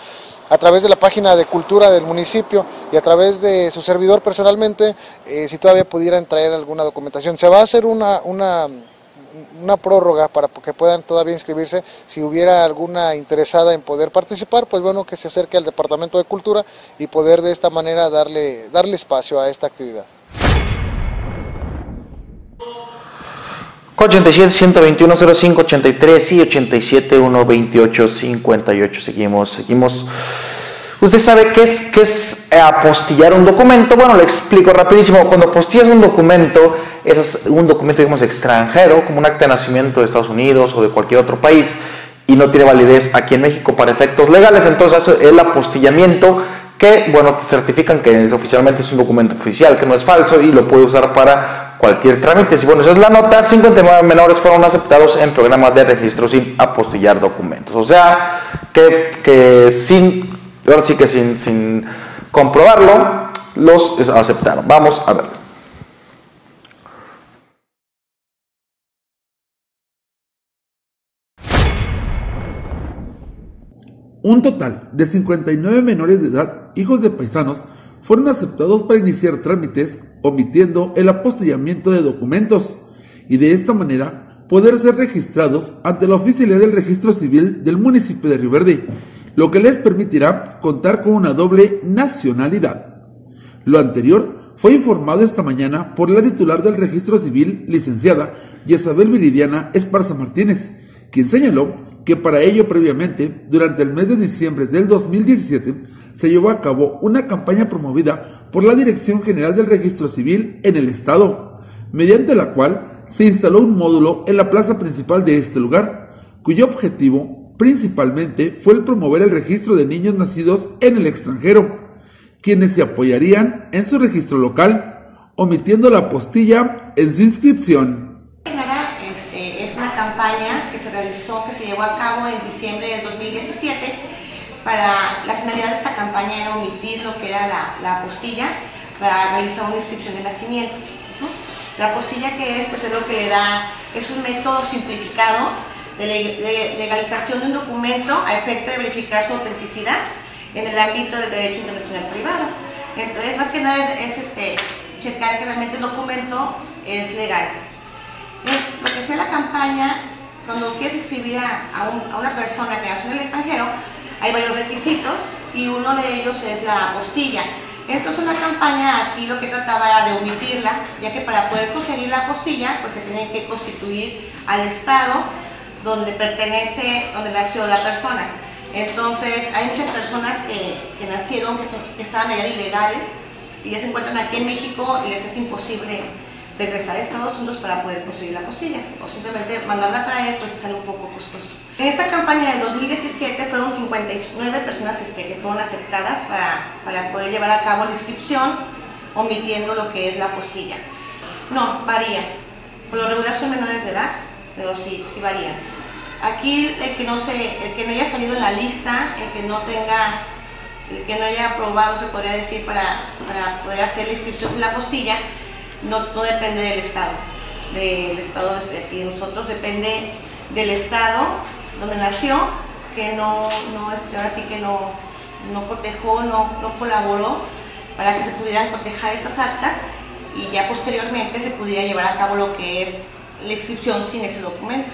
a través de la página de cultura del municipio y a través de su servidor personalmente, eh, si todavía pudieran traer alguna documentación. Se va a hacer una, una, una prórroga para que puedan todavía inscribirse. Si hubiera alguna interesada en poder participar, pues bueno, que se acerque al Departamento de Cultura y poder de esta manera darle, darle espacio a esta actividad. 87 121 05 83 y 87 128 58. Seguimos, seguimos. ¿Usted sabe qué es, qué es apostillar un documento? Bueno, le explico rapidísimo. Cuando apostillas un documento, es un documento, digamos, extranjero, como un acta de nacimiento de Estados Unidos o de cualquier otro país, y no tiene validez aquí en México para efectos legales. Entonces, el apostillamiento que, bueno, te certifican que oficialmente es un documento oficial, que no es falso y lo puede usar para cualquier trámite. Si bueno, esa es la nota, 59 menores fueron aceptados en programas de registro sin apostillar documentos. O sea, que, que sin, ahora sí que sin, sin comprobarlo, los aceptaron. Vamos a ver. Un total de 59 menores de edad, hijos de paisanos, fueron aceptados para iniciar trámites omitiendo el apostillamiento de documentos y de esta manera poder ser registrados ante la oficialidad del registro civil del municipio de Río Verde, lo que les permitirá contar con una doble nacionalidad. Lo anterior fue informado esta mañana por la titular del registro civil, licenciada Yesabel Viridiana Esparza Martínez, quien señaló que para ello previamente, durante el mes de diciembre del 2017, se llevó a cabo una campaña promovida por la Dirección General del Registro Civil en el Estado, mediante la cual se instaló un módulo en la plaza principal de este lugar, cuyo objetivo principalmente fue el promover el registro de niños nacidos en el extranjero, quienes se apoyarían en su registro local, omitiendo la postilla en su inscripción campaña que se realizó, que se llevó a cabo en diciembre del 2017. Para la finalidad de esta campaña era omitir lo que era la, la apostilla para realizar una inscripción de nacimiento. La apostilla que es, pues es lo que le da, es un método simplificado de, de legalización de un documento a efecto de verificar su autenticidad en el ámbito del derecho internacional privado. Entonces, más que nada es, este, checar que realmente el documento es legal. Lo que sea la campaña, cuando quieres escribir a, a, una persona que nació en el extranjero, hay varios requisitos y uno de ellos es la apostilla. Entonces la campaña aquí lo que trataba era de omitirla, ya que para poder conseguir la apostilla, pues se tiene que constituir al estado donde pertenece, donde nació la persona. Entonces, hay muchas personas que, que nacieron, que estaban allá ilegales y ya se encuentran aquí en México y les es imposible regresar a Estados Unidos para poder conseguir la postilla o simplemente mandarla a traer, pues es algo un poco costoso. En esta campaña del 2017 fueron 59 personas este, que fueron aceptadas para, para poder llevar a cabo la inscripción, omitiendo lo que es la postilla. No, varía. Por lo regular son menores de edad, pero sí, sí varía. Aquí el que no se, el que no haya salido en la lista, el que no tenga, el que no haya aprobado, se podría decir, para, para poder hacer la inscripción de la postilla, no, no depende del estado. Del estado de aquí de nosotros depende del estado donde nació, que no, no este, ahora sí que no, no cotejó, no, no colaboró para que se pudieran cotejar esas actas y ya posteriormente se pudiera llevar a cabo lo que es la inscripción sin ese documento.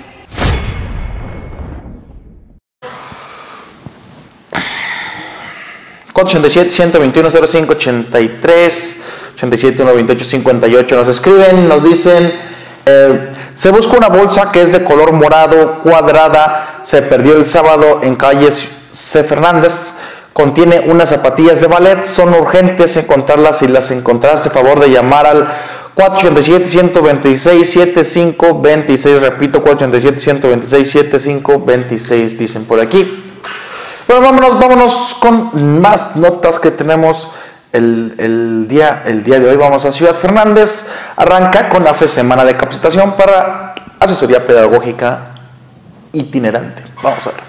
Código 87 121 05 83 87 128 58 nos escriben, nos dicen eh, se busca una bolsa que es de color morado cuadrada, se perdió el sábado en calle C. Fernández, contiene unas zapatillas de ballet, son urgentes encontrarlas, si las encontraste, favor de llamar al 487-126-7526, repito, 487-126-7526, dicen por aquí. Bueno, vámonos, vámonos con más notas que tenemos el, día de hoy. Vamos a Ciudad Fernández. Arranca con la FE Semana de Capacitación para Asesoría Pedagógica Itinerante. Vamos a ver.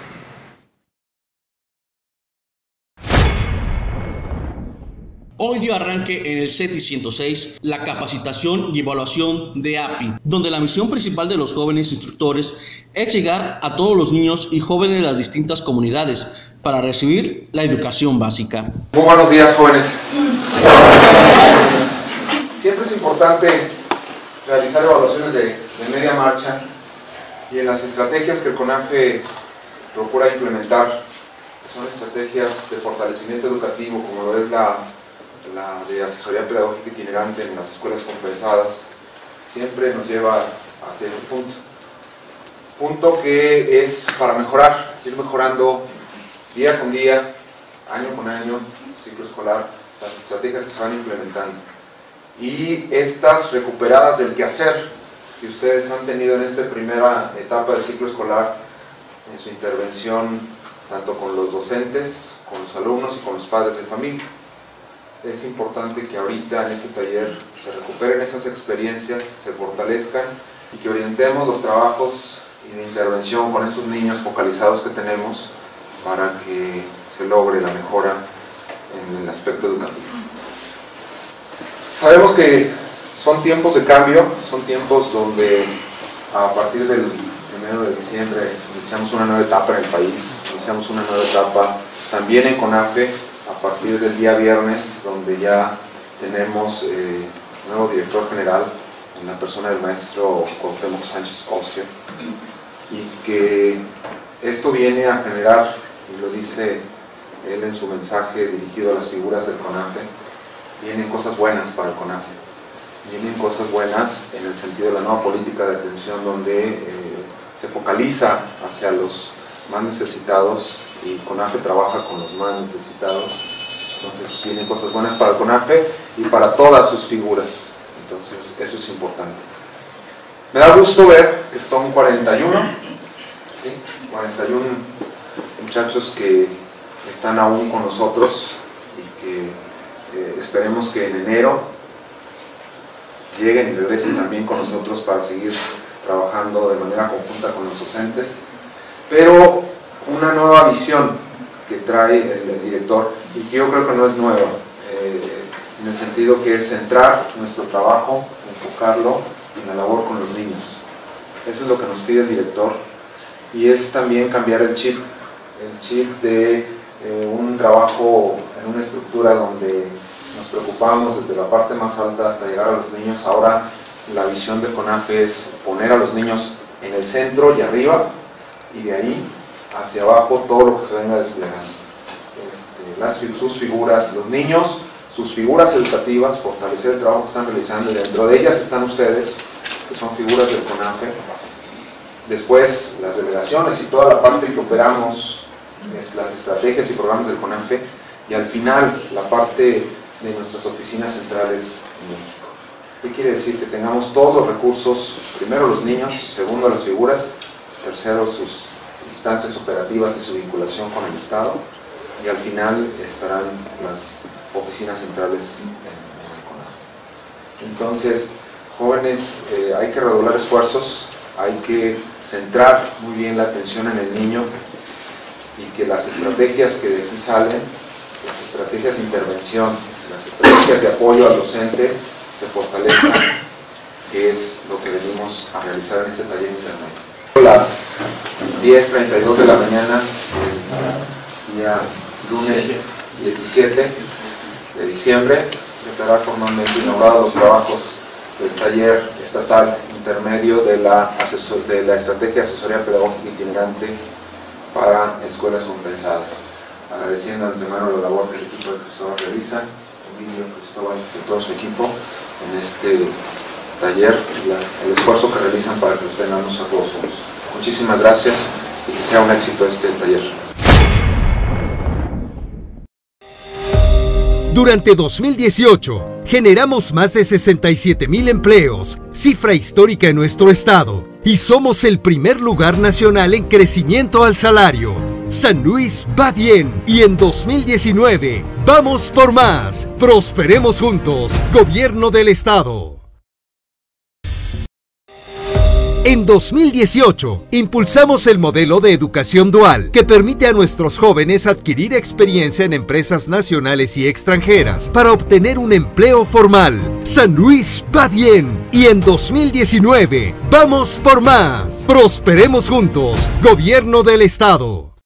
Hoy dio arranque en el CETI 106 la capacitación y evaluación de API, donde la misión principal de los jóvenes instructores es llegar a todos los niños y jóvenes de las distintas comunidades para recibir la educación básica. Muy buenos días, jóvenes. Siempre es importante realizar evaluaciones de, media marcha y en las estrategias que el CONAFE procura implementar, que son estrategias de fortalecimiento educativo, como lo es la, la de asesoría pedagógica itinerante en las escuelas compensadas, siempre nos lleva hacia ese punto. Punto que es para mejorar, ir mejorando día con día, año con año, ciclo escolar, las estrategias que se van implementando. Y estas recuperadas del quehacer que ustedes han tenido en esta primera etapa del ciclo escolar, en su intervención tanto con los docentes, con los alumnos y con los padres de familia. Es importante que ahorita en este taller se recuperen esas experiencias, se fortalezcan y que orientemos los trabajos y de intervención con estos niños focalizados que tenemos para que se logre la mejora en el aspecto educativo. Sabemos que son tiempos de cambio, son tiempos donde a partir del primero de diciembre iniciamos una nueva etapa en el país, iniciamos una nueva etapa también en CONAFE a partir del día viernes, donde ya tenemos eh, nuevo director general en la persona del maestro Cuauhtémoc Sánchez Ocio y que esto viene a generar, y lo dice él en su mensaje dirigido a las figuras del CONAFE, vienen cosas buenas para el CONAFE, vienen cosas buenas en el sentido de la nueva política de atención donde eh, se focaliza hacia los más necesitados y CONAFE trabaja con los más necesitados, entonces vienen cosas buenas para el CONAFE y para todas sus figuras, entonces eso es importante. Me da gusto ver que son 41, ¿sí? 41 muchachos que están aún con nosotros y que eh, esperemos que en enero lleguen y regresen también con nosotros para seguir trabajando de manera conjunta con los docentes. Pero una nueva visión que trae el, director y que yo creo que no es nueva, eh, en el sentido que es centrar nuestro trabajo, enfocarlo en la labor con los niños. Eso es lo que nos pide el director y es también cambiar el chip, chip de eh, un trabajo en una estructura donde nos preocupamos desde la parte más alta hasta llegar a los niños. Ahora la visión de CONAFE es poner a los niños en el centro y arriba y de ahí hacia abajo todo lo que se venga desplegando. Este, las, sus figuras, los niños, sus figuras educativas, fortalecer el trabajo que están realizando y dentro de ellas están ustedes, que son figuras del CONAFE. Después las delegaciones y toda la parte que operamos las estrategias y programas del CONAFE y al final la parte de nuestras oficinas centrales en México. ¿Qué quiere decir? Que tengamos todos los recursos, primero los niños, segundo las figuras, tercero sus instancias operativas y su vinculación con el Estado y al final estarán las oficinas centrales en, el. Entonces, jóvenes, eh, hay que redoblar esfuerzos, hay que centrar muy bien la atención en el niño y que las estrategias que de aquí salen, las estrategias de intervención, las estrategias de apoyo al docente se fortalezcan, que es lo que venimos a realizar en este taller intermedio. Las 10.32 de la mañana, el día lunes 17 de diciembre, estará formalmente inaugurado los trabajos del taller estatal intermedio de la, de la estrategia de asesoría pedagógica itinerante para escuelas compensadas. Agradeciendo antemano la labor que el equipo de Cristóbal realiza, Emilio, Cristóbal y todo su equipo en este taller, el esfuerzo que realizan para que los tengamos a todos Muchísimas gracias y que sea un éxito este taller. Durante 2018, generamos más de 67 mil empleos, cifra histórica en nuestro estado, y somos el primer lugar nacional en crecimiento al salario. San Luis va bien y en 2019 vamos por más. Prosperemos juntos, Gobierno del Estado. En 2018, impulsamos el modelo de educación dual que permite a nuestros jóvenes adquirir experiencia en empresas nacionales y extranjeras para obtener un empleo formal. San Luis va bien y en 2019 vamos por más. Prosperemos juntos, Gobierno del Estado.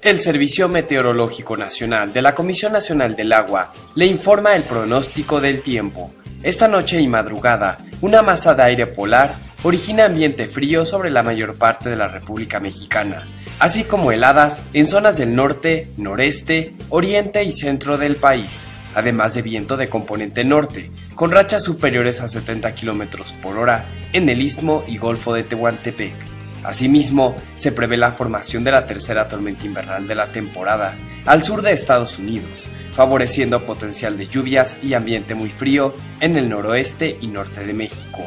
El Servicio Meteorológico Nacional de la Comisión Nacional del Agua le informa el pronóstico del tiempo esta noche y madrugada, una masa de aire polar origina ambiente frío sobre la mayor parte de la República Mexicana, así como heladas en zonas del norte, noreste, oriente y centro del país, además de viento de componente norte, con rachas superiores a 70 km por hora en el istmo y golfo de Tehuantepec. Asimismo, se prevé la formación de la tercera tormenta invernal de la temporada al sur de Estados Unidos, favoreciendo potencial de lluvias y ambiente muy frío en el noroeste y norte de México,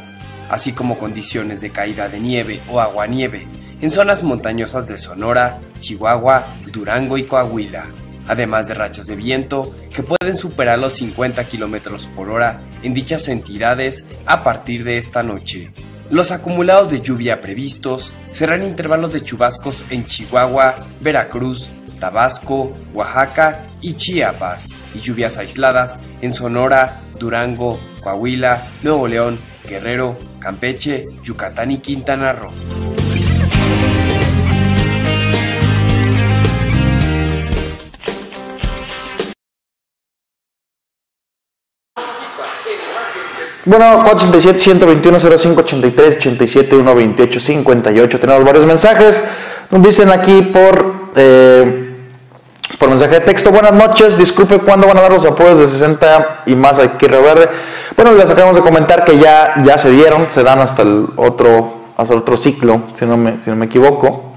así como condiciones de caída de nieve o aguanieve en zonas montañosas de Sonora, Chihuahua, Durango y Coahuila, además de rachas de viento que pueden superar los 50 km por hora en dichas entidades a partir de esta noche. Los acumulados de lluvia previstos serán intervalos de chubascos en Chihuahua, Veracruz, Tabasco, Oaxaca y Chiapas, y lluvias aisladas en Sonora, Durango, Coahuila, Nuevo León, Guerrero, Campeche, Yucatán y Quintana Roo. Bueno, 487 121 0583 87 128 58. Tenemos varios mensajes. Nos dicen aquí por eh, por mensaje de texto, buenas noches, disculpe cuándo van a dar los apoyos de 60 y más aquí Verde. Bueno, les acabamos de comentar que ya, ya se dieron, se dan hasta el otro, hasta el otro ciclo, si no, me, si no me equivoco.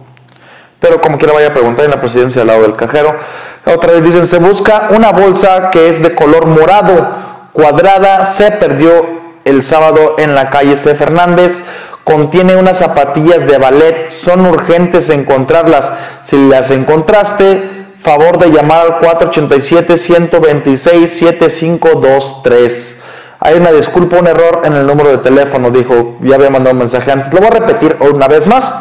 Pero como quiera vaya a preguntar en la presidencia al lado del cajero. Otra vez dicen, se busca una bolsa que es de color morado, cuadrada, se perdió el sábado en la calle C. Fernández contiene unas zapatillas de ballet, son urgentes encontrarlas. Si las encontraste, favor de llamar al 487-126-7523. Hay una disculpa, un error en el número de teléfono, dijo, ya había mandado un mensaje antes. Lo voy a repetir una vez más.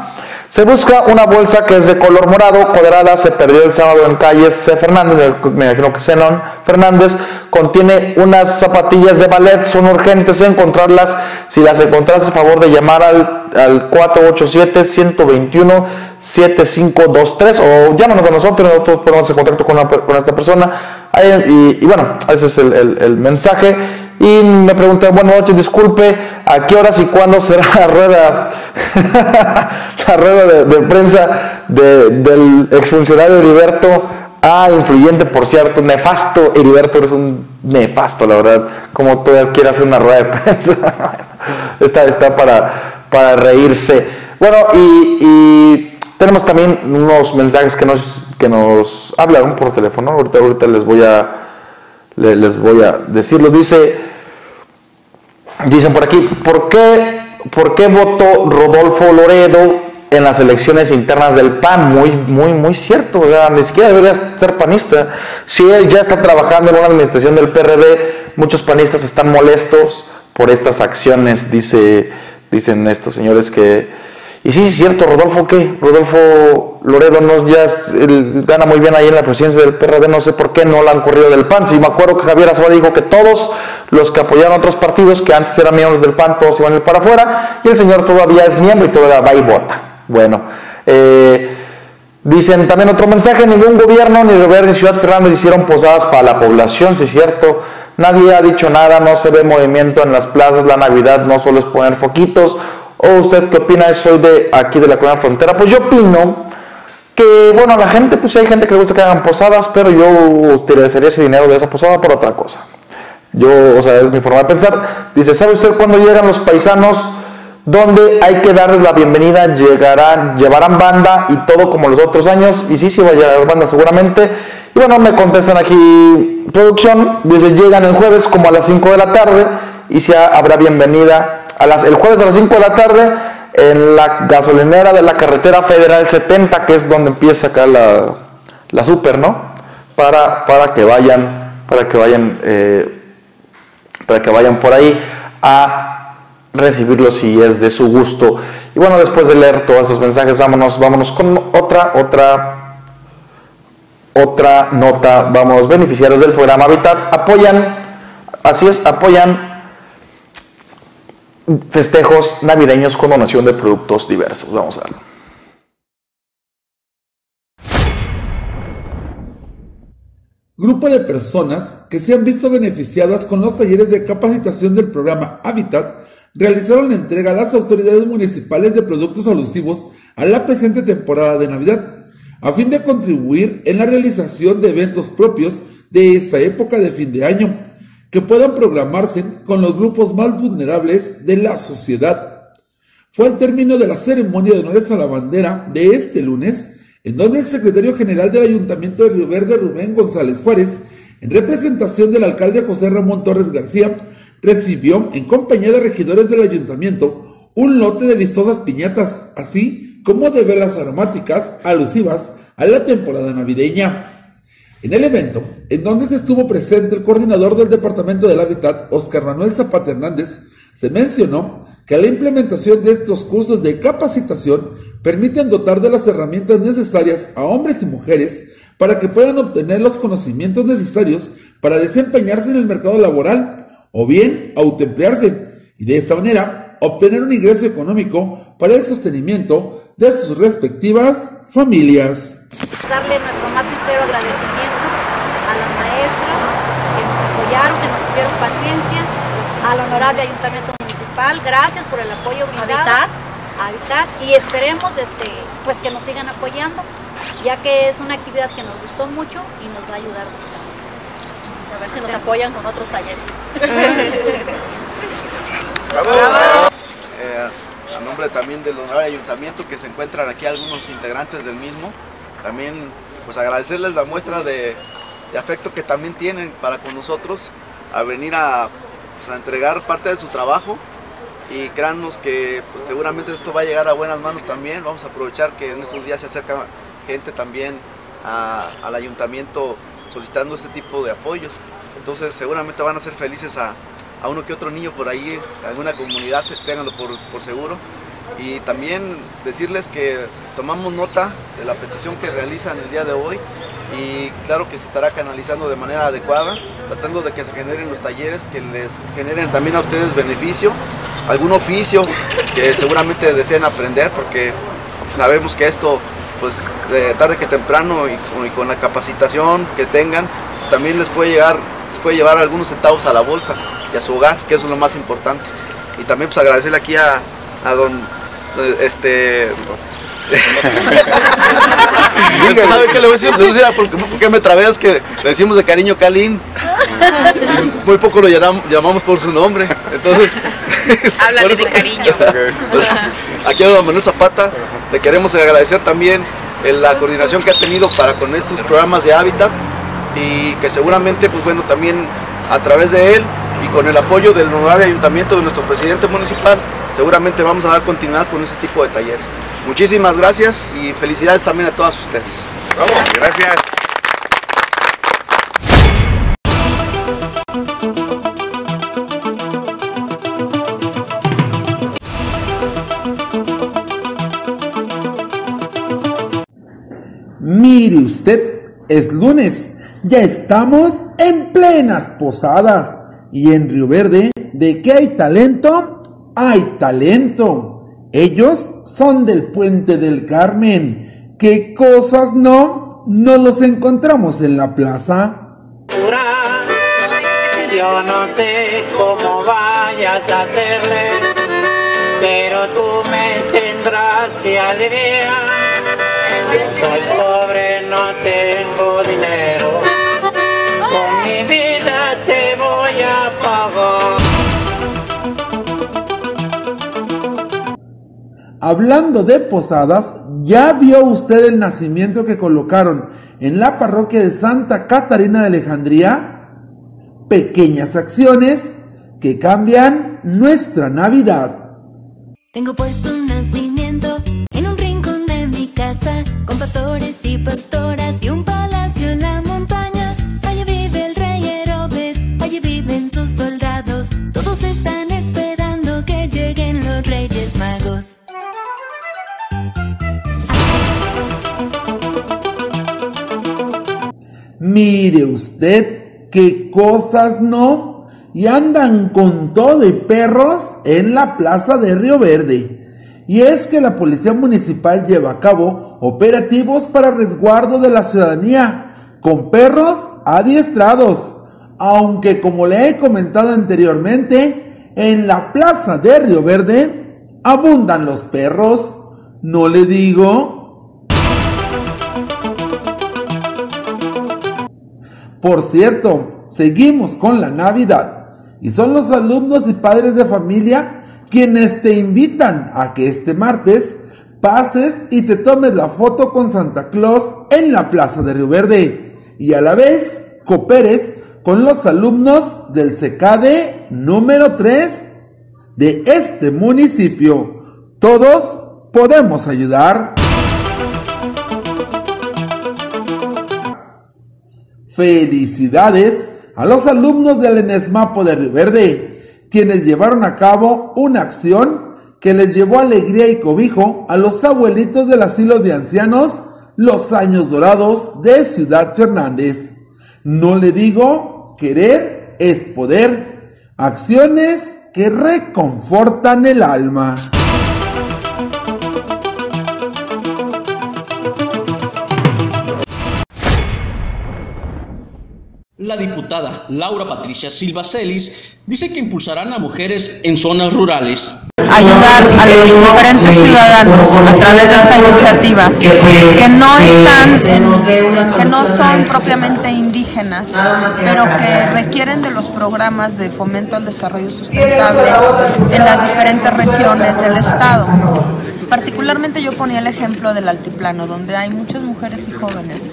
Se busca una bolsa que es de color morado, cuadrada, se perdió el sábado en calles C. Fernández, me imagino que Zenón Fernández, contiene unas zapatillas de ballet, son urgentes encontrarlas. Si las encontraste, favor de llamar al, al 487-121. 7523 o llámanos a nosotros, nosotros ponemos en contacto con, con esta persona. Y, bueno, ese es el, mensaje. Y me pregunté, buenas noches, disculpe, ¿a qué horas y cuándo será la rueda, la rueda de, prensa del exfuncionario Heriberto? Ah, influyente, por cierto, nefasto, Heriberto, eres un nefasto, la verdad, como tú quieres hacer una rueda de prensa. está, está para, para reírse. Bueno, y, y tenemos también unos mensajes que nos, que nos hablaron por teléfono. Ahorita, ahorita les voy a les voy a decirlo. Dice, dicen por aquí, ¿por qué, ¿por qué votó Rodolfo Loredo en las elecciones internas del PAN? Muy, muy, muy cierto. Ni siquiera debería ser panista. Si él ya está trabajando en una administración del PRD, muchos panistas están molestos por estas acciones, dice, dicen estos señores que... Y sí, es cierto, Rodolfo, ¿qué? Rodolfo Loredo no, ya gana muy bien ahí en la presidencia del PRD, no sé por qué no lo han corrido del PAN. Sí, me acuerdo que Javier Azora dijo que todos los que apoyaron otros partidos, que antes eran miembros del PAN, todos iban para afuera, y el señor todavía es miembro y todavía va y vota. Bueno, eh, dicen también otro mensaje, ningún gobierno, ni gobierno ni Ciudad Fernández hicieron posadas para la población, sí es cierto. Nadie ha dicho nada, no se ve movimiento en las plazas, la Navidad no solo es poner foquitos. ¿O usted qué opina? Soy de aquí de la Colonia Frontera. Pues yo opino que, bueno, la gente, pues hay gente que le gusta que hagan posadas, pero yo utilizaría ese dinero de esa posada por otra cosa. Yo, o sea, es mi forma de pensar. Dice, ¿sabe usted cuándo llegan los paisanos? Donde hay que darles la bienvenida, llegarán, llevarán banda y todo como los otros años. Y sí, sí va a llegar banda seguramente. Y bueno, me contestan aquí producción. Dice, llegan el jueves como a las 5 de la tarde y se habrá bienvenida el jueves a las 5 de la tarde en la gasolinera de la carretera federal 70, que es donde empieza acá la, la super, ¿no? Para, para que vayan, para que vayan, eh, para que vayan por ahí a recibirlo si es de su gusto. Y bueno, después de leer todos esos mensajes, vámonos, vámonos con otra, otra, otra nota. Vamos, beneficiarios del programa Habitat apoyan, así es, apoyan festejos navideños con donación de productos diversos. Vamos a verlo. Grupo de personas que se han visto beneficiadas con los talleres de capacitación del programa Habitat realizaron la entrega a las autoridades municipales de productos alusivos a la presente temporada de Navidad, a fin de contribuir en la realización de eventos propios de esta época de fin de año, que puedan programarse con los grupos más vulnerables de la sociedad. Fue al término de la ceremonia de honores a la bandera de este lunes, en donde el secretario general del Ayuntamiento de Río Verde, Rubén González Juárez, en representación del alcalde José Ramón Torres García, recibió, en compañía de regidores del ayuntamiento, un lote de vistosas piñatas, así como de velas aromáticas alusivas a la temporada navideña. En el evento, en donde se estuvo presente el coordinador del Departamento del Hábitat, Oscar Manuel Zapata Hernández, se mencionó que la implementación de estos cursos de capacitación permiten dotar de las herramientas necesarias a hombres y mujeres para que puedan obtener los conocimientos necesarios para desempeñarse en el mercado laboral o bien autoemplearse y de esta manera obtener un ingreso económico para el sostenimiento de sus respectivas familias. darle nuestro más sincero agradecimiento a las maestras que nos apoyaron, que nos tuvieron paciencia, al honorable ayuntamiento municipal, gracias por el apoyo brindado. Habitat y esperemos este, pues que nos sigan apoyando, ya que es una actividad que nos gustó mucho y nos va a ayudar bastante. A ver si nos apoyan con otros talleres. Eh, a nombre también del honorable ayuntamiento que se encuentran aquí algunos integrantes del mismo, también pues agradecerles la muestra de, afecto que también tienen para con nosotros a venir a, pues, a entregar parte de su trabajo. Y créannos que pues, seguramente esto va a llegar a buenas manos también, vamos a aprovechar que en estos días se acerca gente también al ayuntamiento solicitando este tipo de apoyos, entonces seguramente van a ser felices a, a uno que otro niño por ahí, alguna comunidad, ténganlo por, por seguro. Y también decirles que tomamos nota de la petición que realizan el día de hoy y claro que se estará canalizando de manera adecuada, tratando de que se generen los talleres que les generen también a ustedes beneficio, algún oficio que seguramente deseen aprender porque sabemos que esto pues de tarde que temprano y con la capacitación que tengan también les puede llegar les puede llevar algunos centavos a la bolsa y a su hogar que eso es lo más importante y también pues agradecerle aquí a, a don eh, este Es que, ¿sabe qué le voy a decir? Le voy a decir, ¿por, qué- por qué me trabé? Es que le decimos de cariño Kalin. Muy poco lo llamamos, llamamos por su nombre. Entonces. Háblale de cariño. Pues, aquí a don Manuel Zapata. Le queremos agradecer también la coordinación que ha tenido para con estos programas de hábitat y que seguramente, pues bueno, también a través de él y con el apoyo del honorable ayuntamiento de nuestro presidente municipal, seguramente vamos a dar continuidad con este tipo de talleres. Muchísimas gracias y felicidades también a todas ustedes. Gracias. Mire usted, es lunes, ya estamos en plenas posadas y en Río Verde, ¿de qué hay talento? Hay talento. Ellos son del puente del Carmen. ¿Qué cosas no? No los encontramos en la plaza. Yo no sé cómo vayas a hacerle, pero tú me tendrás que aliviar. Soy pobre, no tengo dinero. Hablando de posadas, ¿ya vio usted el nacimiento que colocaron en la parroquia de Santa Catarina de Alejandría? Pequeñas acciones que cambian nuestra Navidad. Tengo puesto un nacimiento en un rincón de mi casa, con pastores y pastoras Mire usted qué cosas no. Y andan con todo y perros en la plaza de Río Verde. Y es que la Policía Municipal lleva a cabo operativos para resguardo de la ciudadanía con perros adiestrados. Aunque como le he comentado anteriormente, en la plaza de Río Verde abundan los perros. ¿No le digo? Por cierto, seguimos con la Navidad y son los alumnos y padres de familia quienes te invitan a que este martes pases y te tomes la foto con Santa Claus en la Plaza de Río Verde y a la vez cooperes con los alumnos del SECADE número 3 de este municipio. Todos podemos ayudar. Felicidades a los alumnos del ENESMAPO de Río Verde, quienes llevaron a cabo una acción que les llevó alegría y cobijo a los abuelitos del asilo de ancianos Los Años Dorados de Ciudad Fernández. No le digo, querer es poder. Acciones que reconfortan el alma. La diputada Laura Patricia Silva Celis dice que impulsarán a mujeres en zonas rurales. ayudar a los diferentes ciudadanos a través de esta iniciativa que no están, que no son propiamente indígenas, pero que requieren de los programas de fomento al desarrollo sustentable en las diferentes regiones del estado. Particularmente yo ponía el ejemplo del altiplano, donde hay muchas mujeres y jóvenes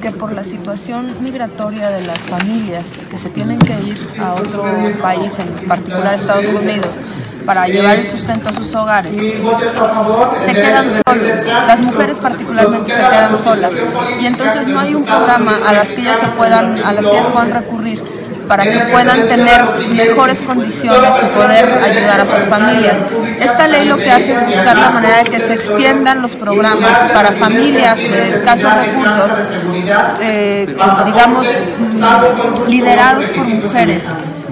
que por la situación migratoria de las familias que se tienen que ir a otro país, en particular Estados Unidos, para llevar el sustento a sus hogares, se quedan solos. Las mujeres particularmente se quedan solas y entonces no hay un programa a las que ellas se puedan, a las que puedan recurrir para que puedan tener mejores condiciones y poder ayudar a sus familias. Esta ley lo que hace es buscar la manera de que se extiendan los programas para familias de escasos recursos, eh, digamos, liderados por mujeres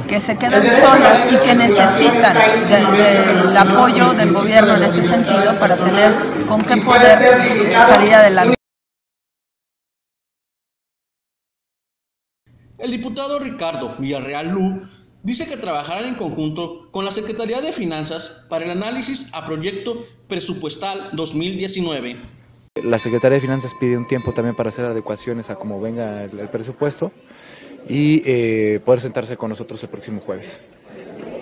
que se quedan solas y que necesitan de- del apoyo del gobierno en este sentido para tener con qué poder salir adelante. El diputado Ricardo Villarreal Lu dice que trabajarán en conjunto con la Secretaría de Finanzas para el análisis a proyecto presupuestal 2019. La Secretaría de Finanzas pide un tiempo también para hacer adecuaciones a cómo venga el, presupuesto y eh, poder sentarse con nosotros el próximo jueves.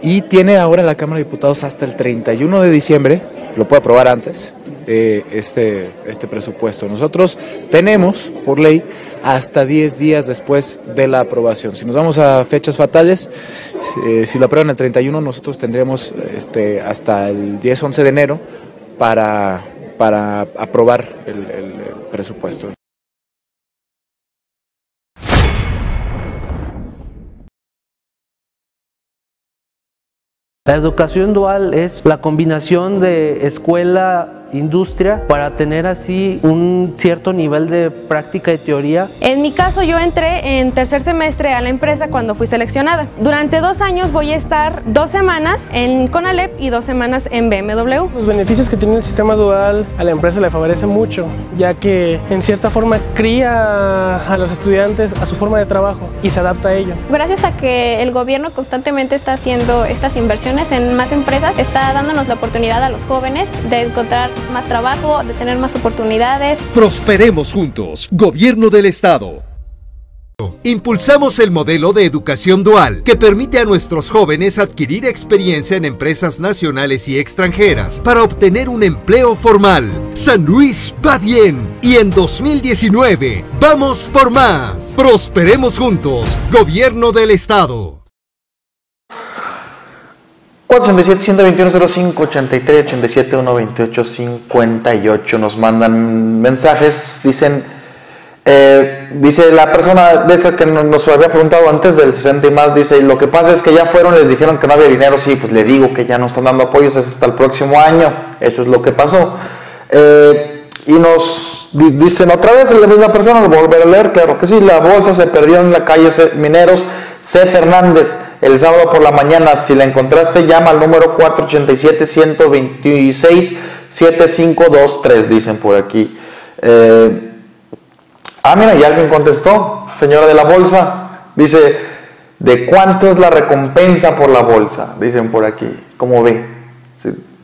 y tiene ahora la Cámara de Diputados hasta el 31 de diciembre, lo puede aprobar antes, eh, este, este presupuesto. Nosotros tenemos, por ley, hasta 10 días después de la aprobación. Si nos vamos a fechas fatales, eh, si lo aprueban el 31, nosotros tendremos este, hasta el 10-11 de enero para, para aprobar el, el presupuesto. La educación dual es la combinación de escuela industria para tener así un cierto nivel de práctica y teoría. En mi caso yo entré en tercer semestre a la empresa cuando fui seleccionada. Durante dos años voy a estar dos semanas en Conalep y dos semanas en BMW. Los beneficios que tiene el sistema dual a la empresa le favorece mucho, ya que en cierta forma cría a los estudiantes a su forma de trabajo y se adapta a ello. Gracias a que el gobierno constantemente está haciendo estas inversiones en más empresas, está dándonos la oportunidad a los jóvenes de encontrar más trabajo, de tener más oportunidades. Prosperemos juntos. Gobierno del Estado. Impulsamos el modelo de educación dual que permite a nuestros jóvenes adquirir experiencia en empresas nacionales y extranjeras para obtener un empleo formal. San Luis va bien y en 2019 vamos por más. Prosperemos juntos. Gobierno del Estado. 487-121-0583-87-128-58 nos mandan mensajes, dicen, eh, dice la persona de esa que nos había preguntado antes del 60 y más, dice, lo que pasa es que ya fueron, les dijeron que no había dinero, sí, pues le digo que ya no están dando apoyos, es hasta el próximo año, eso es lo que pasó. Eh, y nos dicen otra vez, la misma persona, volver a leer, claro que sí, la bolsa se perdió en la calle Mineros, C. Fernández, el sábado por la mañana. Si la encontraste, llama al número 487-126-7523, dicen por aquí. Eh, ah, mira, y alguien contestó, señora de la bolsa, dice, ¿de cuánto es la recompensa por la bolsa? Dicen por aquí, ¿cómo ve?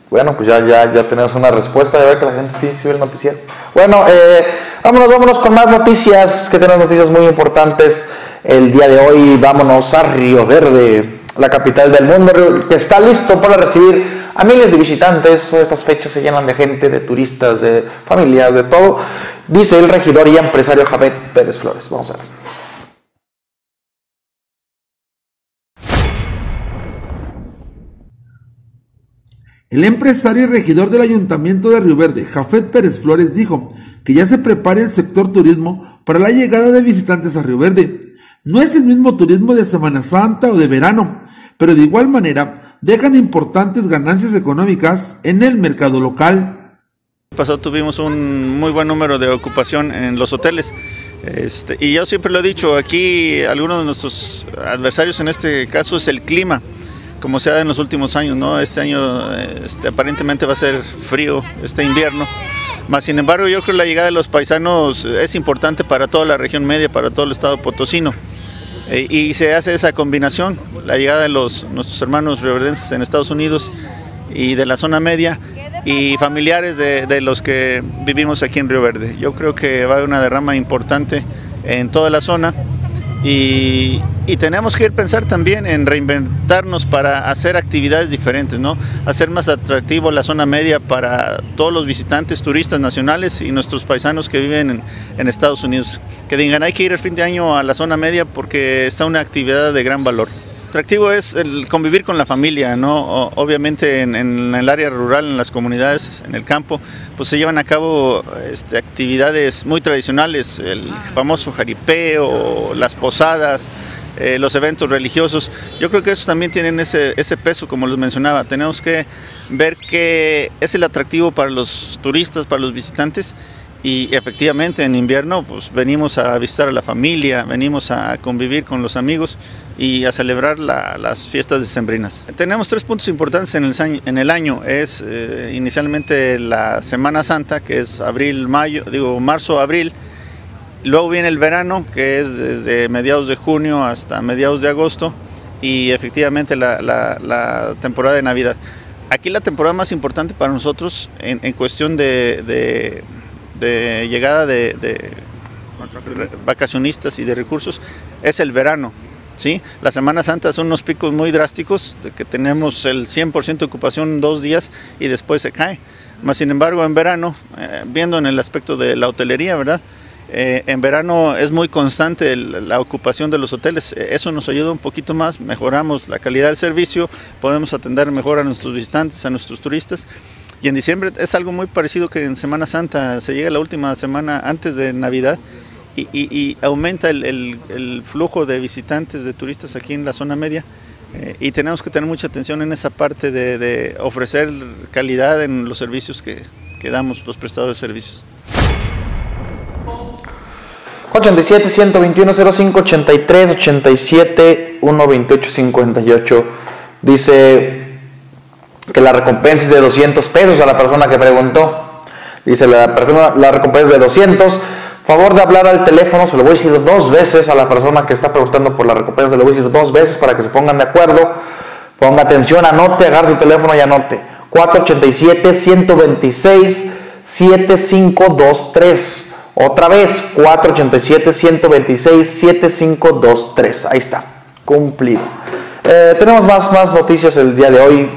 Bueno, pues ya, ya, ya tenemos una respuesta, de ver que la gente sí, sí ve el noticiero. Bueno, eh, vámonos, vámonos con más noticias, que tenemos noticias muy importantes el día de hoy. Vámonos a Río Verde, la capital del mundo, que está listo para recibir a miles de visitantes. Estas fechas se llenan de gente, de turistas, de familias, de todo. Dice el regidor y empresario Javier Pérez Flores. Vamos a ver. El empresario y regidor del Ayuntamiento de Río Verde, Jafet Pérez Flores, dijo que ya se prepara el sector turismo para la llegada de visitantes a Río Verde. No es el mismo turismo de Semana Santa o de verano, pero de igual manera dejan importantes ganancias económicas en el mercado local. Pasado tuvimos un muy buen número de ocupación en los hoteles. Este, y yo siempre lo he dicho, aquí algunos de nuestros adversarios en este caso es el clima como se ha dado en los últimos años, ¿no? Este año este, aparentemente va a ser frío, este invierno. Más sin embargo, yo creo que la llegada de los paisanos es importante para toda la región media, para todo el estado potosino. E, y se hace esa combinación, la llegada de los, nuestros hermanos rioverdenses en Estados Unidos y de la zona media y familiares de, de los que vivimos aquí en Río Verde. Yo creo que va a haber una derrama importante en toda la zona y, tenemos que ir a pensar también en reinventarnos para hacer actividades diferentes, ¿no? Hacer más atractivo la zona media para todos los visitantes, turistas nacionales y nuestros paisanos que viven en, en Estados Unidos. Que digan, hay que ir el fin de año a la zona media porque está una actividad de gran valor atractivo es el convivir con la familia, ¿no? Obviamente en, el área rural, en las comunidades, en el campo, pues se llevan a cabo este, actividades muy tradicionales, el famoso jaripeo, las posadas, eh, los eventos religiosos. Yo creo que eso también tienen ese, ese peso, como les mencionaba. Tenemos que ver qué es el atractivo para los turistas, para los visitantes y efectivamente en invierno pues venimos a visitar a la familia, venimos a convivir con los amigos y a celebrar la, las fiestas decembrinas. Tenemos tres puntos importantes en el, en el año. Es eh, inicialmente la Semana Santa, que es abril, mayo, digo marzo, abril. Luego viene el verano, que es desde mediados de junio hasta mediados de agosto. Y efectivamente la, la, la temporada de Navidad. Aquí la temporada más importante para nosotros en, en cuestión de, de de llegada de, de, vacacionistas y de recursos es el verano. ¿sí? La Semana Santa son unos picos muy drásticos, de que tenemos el 100% de ocupación dos días y después se cae. Más sin embargo, en verano, eh, viendo en el aspecto de la hotelería, ¿verdad? Eh, en verano es muy constante el- la ocupación de los hoteles. Eh, Eso nos ayuda un poquito más, mejoramos la calidad del servicio, podemos atender mejor a nuestros visitantes, a nuestros turistas. Y en diciembre es algo muy parecido que en Semana Santa, se llega la última semana antes de Navidad y, aumenta el, flujo de visitantes, de turistas aquí en la zona media. Eh, y tenemos que tener mucha atención en esa parte de, de ofrecer calidad en los servicios que, que damos, los prestadores de servicios. 87 121 05 83 87 128 58 dice que la recompensa es de 200 pesos a la persona que preguntó dice la persona la recompensa es de 200 favor de hablar al teléfono se lo voy a decir dos veces a la persona que está preguntando por la recompensa se lo voy a decir dos veces para que se pongan de acuerdo ponga atención anote agarre su teléfono y anote 487 126 7523 otra vez, 487-126-7523. Ahí está, cumplido. Eh, tenemos más, más noticias el día de hoy.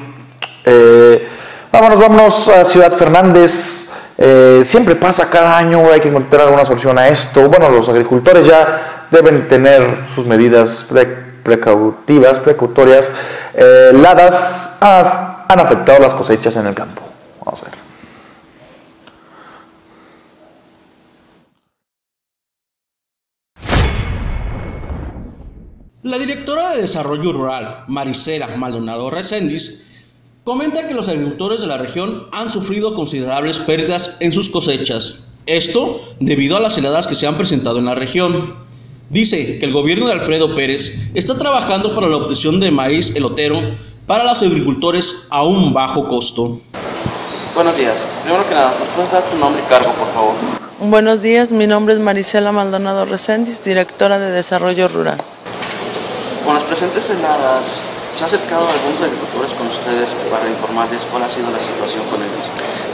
Eh, vámonos, vámonos a Ciudad Fernández. Eh, siempre pasa cada año, hay que encontrar alguna solución a esto. Bueno, los agricultores ya deben tener sus medidas pre- precautivas, precautorias. Eh, heladas ha- han afectado las cosechas en el campo. Vamos a ver. La directora de Desarrollo Rural, Marisela Maldonado Reséndiz, comenta que los agricultores de la región han sufrido considerables pérdidas en sus cosechas. Esto debido a las heladas que se han presentado en la región. Dice que el gobierno de Alfredo Pérez está trabajando para la obtención de maíz elotero para los agricultores a un bajo costo. Buenos días. Primero que nada, ¿me puedes dar tu nombre y cargo, por favor? Buenos días, mi nombre es Marisela Maldonado Reséndiz, directora de Desarrollo Rural. Con las presentes heladas, ¿se ha acercado algunos agricultores con ustedes para informarles cuál ha sido la situación con ellos?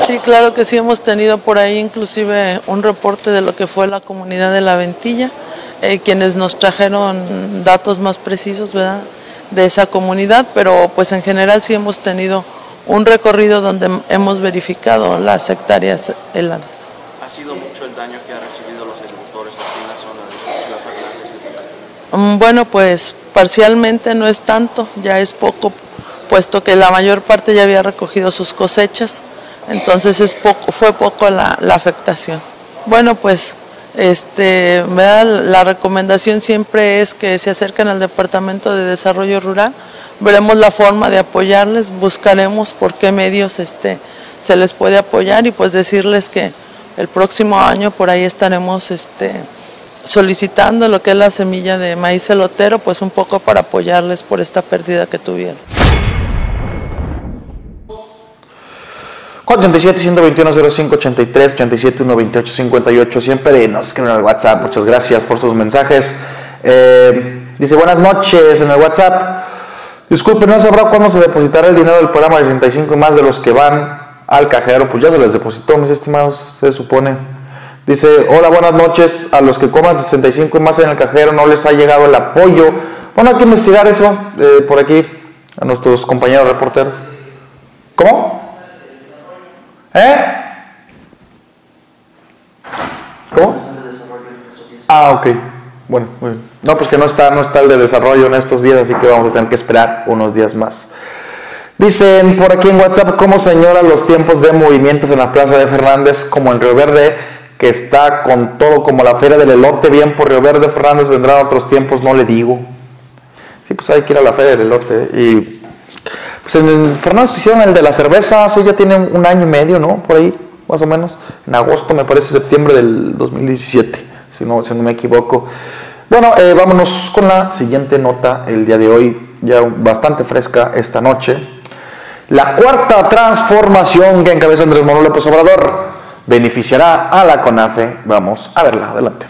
Sí, claro que sí, hemos tenido por ahí inclusive un reporte de lo que fue la comunidad de La Ventilla, eh, quienes nos trajeron datos más precisos, ¿verdad?, de esa comunidad, pero pues en general sí hemos tenido un recorrido donde hemos verificado las hectáreas heladas. ¿Ha sido mucho el daño que han recibido los agricultores aquí en la zona de Ciudad Fernández? Mm, Bueno, pues parcialmente no es tanto, ya es poco, puesto que la mayor parte ya había recogido sus cosechas, entonces es poco, fue poco la, la afectación. Bueno, pues este, la recomendación siempre es que se acerquen al Departamento de Desarrollo Rural, veremos la forma de apoyarles, buscaremos por qué medios este, se les puede apoyar y pues decirles que el próximo año por ahí estaremos este, solicitando lo que es la semilla de maíz elotero, pues un poco para apoyarles por esta pérdida que tuvieron. 487 121 0583 87 128 58 siempre nos escriben al WhatsApp. Muchas gracias por sus mensajes. Eh, dice buenas noches en el WhatsApp. Disculpe no sabrá cuándo se depositará el dinero del programa de 65 y más de los que van al cajero. Pues ya se les depositó mis estimados se supone dice hola buenas noches a los que coman 65 y más en el cajero no les ha llegado el apoyo bueno hay que investigar eso eh, por aquí a nuestros compañeros reporteros ¿cómo? ¿Eh? ¿Cómo? Ah, ok. Bueno, muy bien. No, pues que no está, no está el de desarrollo en estos días, así que vamos a tener que esperar unos días más. Dicen por aquí en WhatsApp cómo señora los tiempos de movimientos en la Plaza de Fernández, como en Río Verde, que está con todo como la feria del elote, bien por Río Verde Fernández vendrán otros tiempos, no le digo. Sí, pues hay que ir a la feria del elote. Y pues en Fernández hicieron el de la cerveza, hace ya tiene un año y medio, ¿no? Por ahí, más o menos. En agosto, me parece, septiembre del 2017, si no, si no me equivoco. Bueno, eh, vámonos con la siguiente nota el día de hoy, ya bastante fresca esta noche. La cuarta transformación que encabeza Andrés Manuel López Obrador beneficiará a la CONAFE. Vamos a verla, adelante.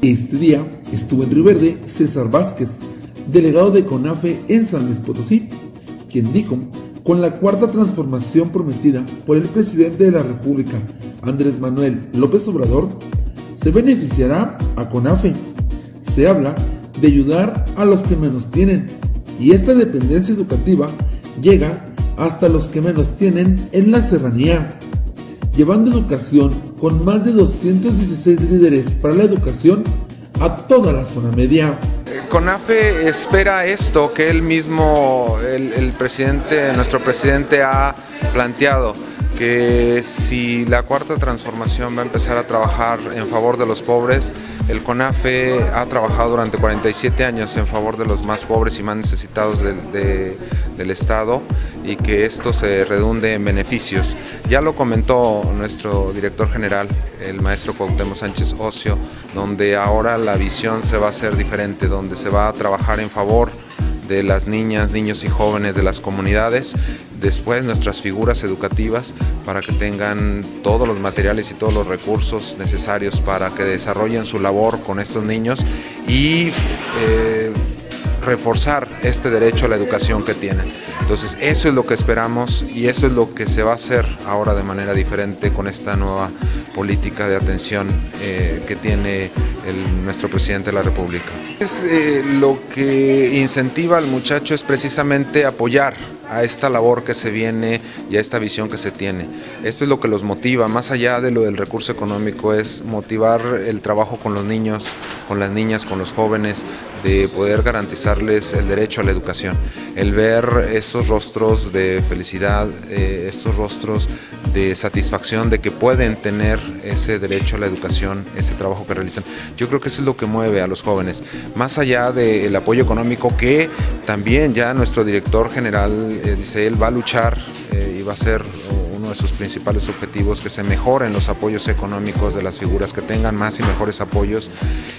Este día estuvo en Río Verde César Vázquez, delegado de CONAFE en San Luis Potosí, quien dijo, con la cuarta transformación prometida por el presidente de la República, Andrés Manuel López Obrador, se beneficiará a CONAFE. Se habla de ayudar a los que menos tienen y esta dependencia educativa llega hasta los que menos tienen en la serranía, llevando educación con más de 216 líderes para la educación a toda la zona media. CONAFE espera esto que él mismo, el, el presidente, nuestro presidente ha planteado que si la cuarta transformación va a empezar a trabajar en favor de los pobres, el CONAFE ha trabajado durante 47 años en favor de los más pobres y más necesitados del, de, del Estado y que esto se redunde en beneficios. Ya lo comentó nuestro director general, el maestro Cuauhtémoc Sánchez Ocio, donde ahora la visión se va a hacer diferente, donde se va a trabajar en favor de las niñas, niños y jóvenes de las comunidades, después nuestras figuras educativas para que tengan todos los materiales y todos los recursos necesarios para que desarrollen su labor con estos niños y eh, reforzar este derecho a la educación que tienen. Entonces eso es lo que esperamos y eso es lo que se va a hacer ahora de manera diferente con esta nueva política de atención eh, que tiene nuestro presidente de la República. Eh, lo que incentiva al muchacho es precisamente apoyar a esta labor que se viene y a esta visión que se tiene. Esto es lo que los motiva, más allá de lo del recurso económico, es motivar el trabajo con los niños, con las niñas, con los jóvenes, de poder garantizarles el derecho a la educación. El ver estos rostros de felicidad, eh, estos rostros de satisfacción de que pueden tener ese derecho a la educación, ese trabajo que realizan. Yo creo que eso es lo que mueve a los jóvenes, más allá del apoyo económico que también ya nuestro director general eh, dice él va a luchar eh, y va a ser de sus principales objetivos que se mejoren los apoyos económicos de las figuras, que tengan más y mejores apoyos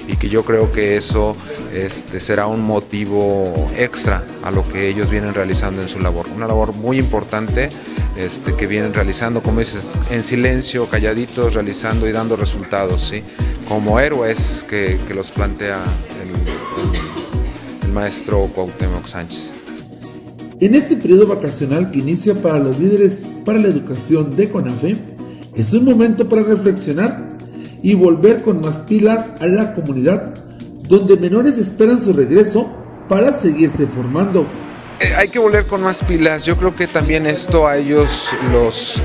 y que yo creo que eso este, será un motivo extra a lo que ellos vienen realizando en su labor. Una labor muy importante este, que vienen realizando, como dices, en silencio, calladitos, realizando y dando resultados, ¿sí? como héroes que, los plantea el, el, el maestro Cuauhtémoc Sánchez. En este periodo vacacional que inicia para los líderes para la educación de CONAFE, es un momento para reflexionar y volver con más pilas a la comunidad, donde menores esperan su regreso para seguirse formando. Eh, hay que volver con más pilas. Yo creo que también esto a ellos los,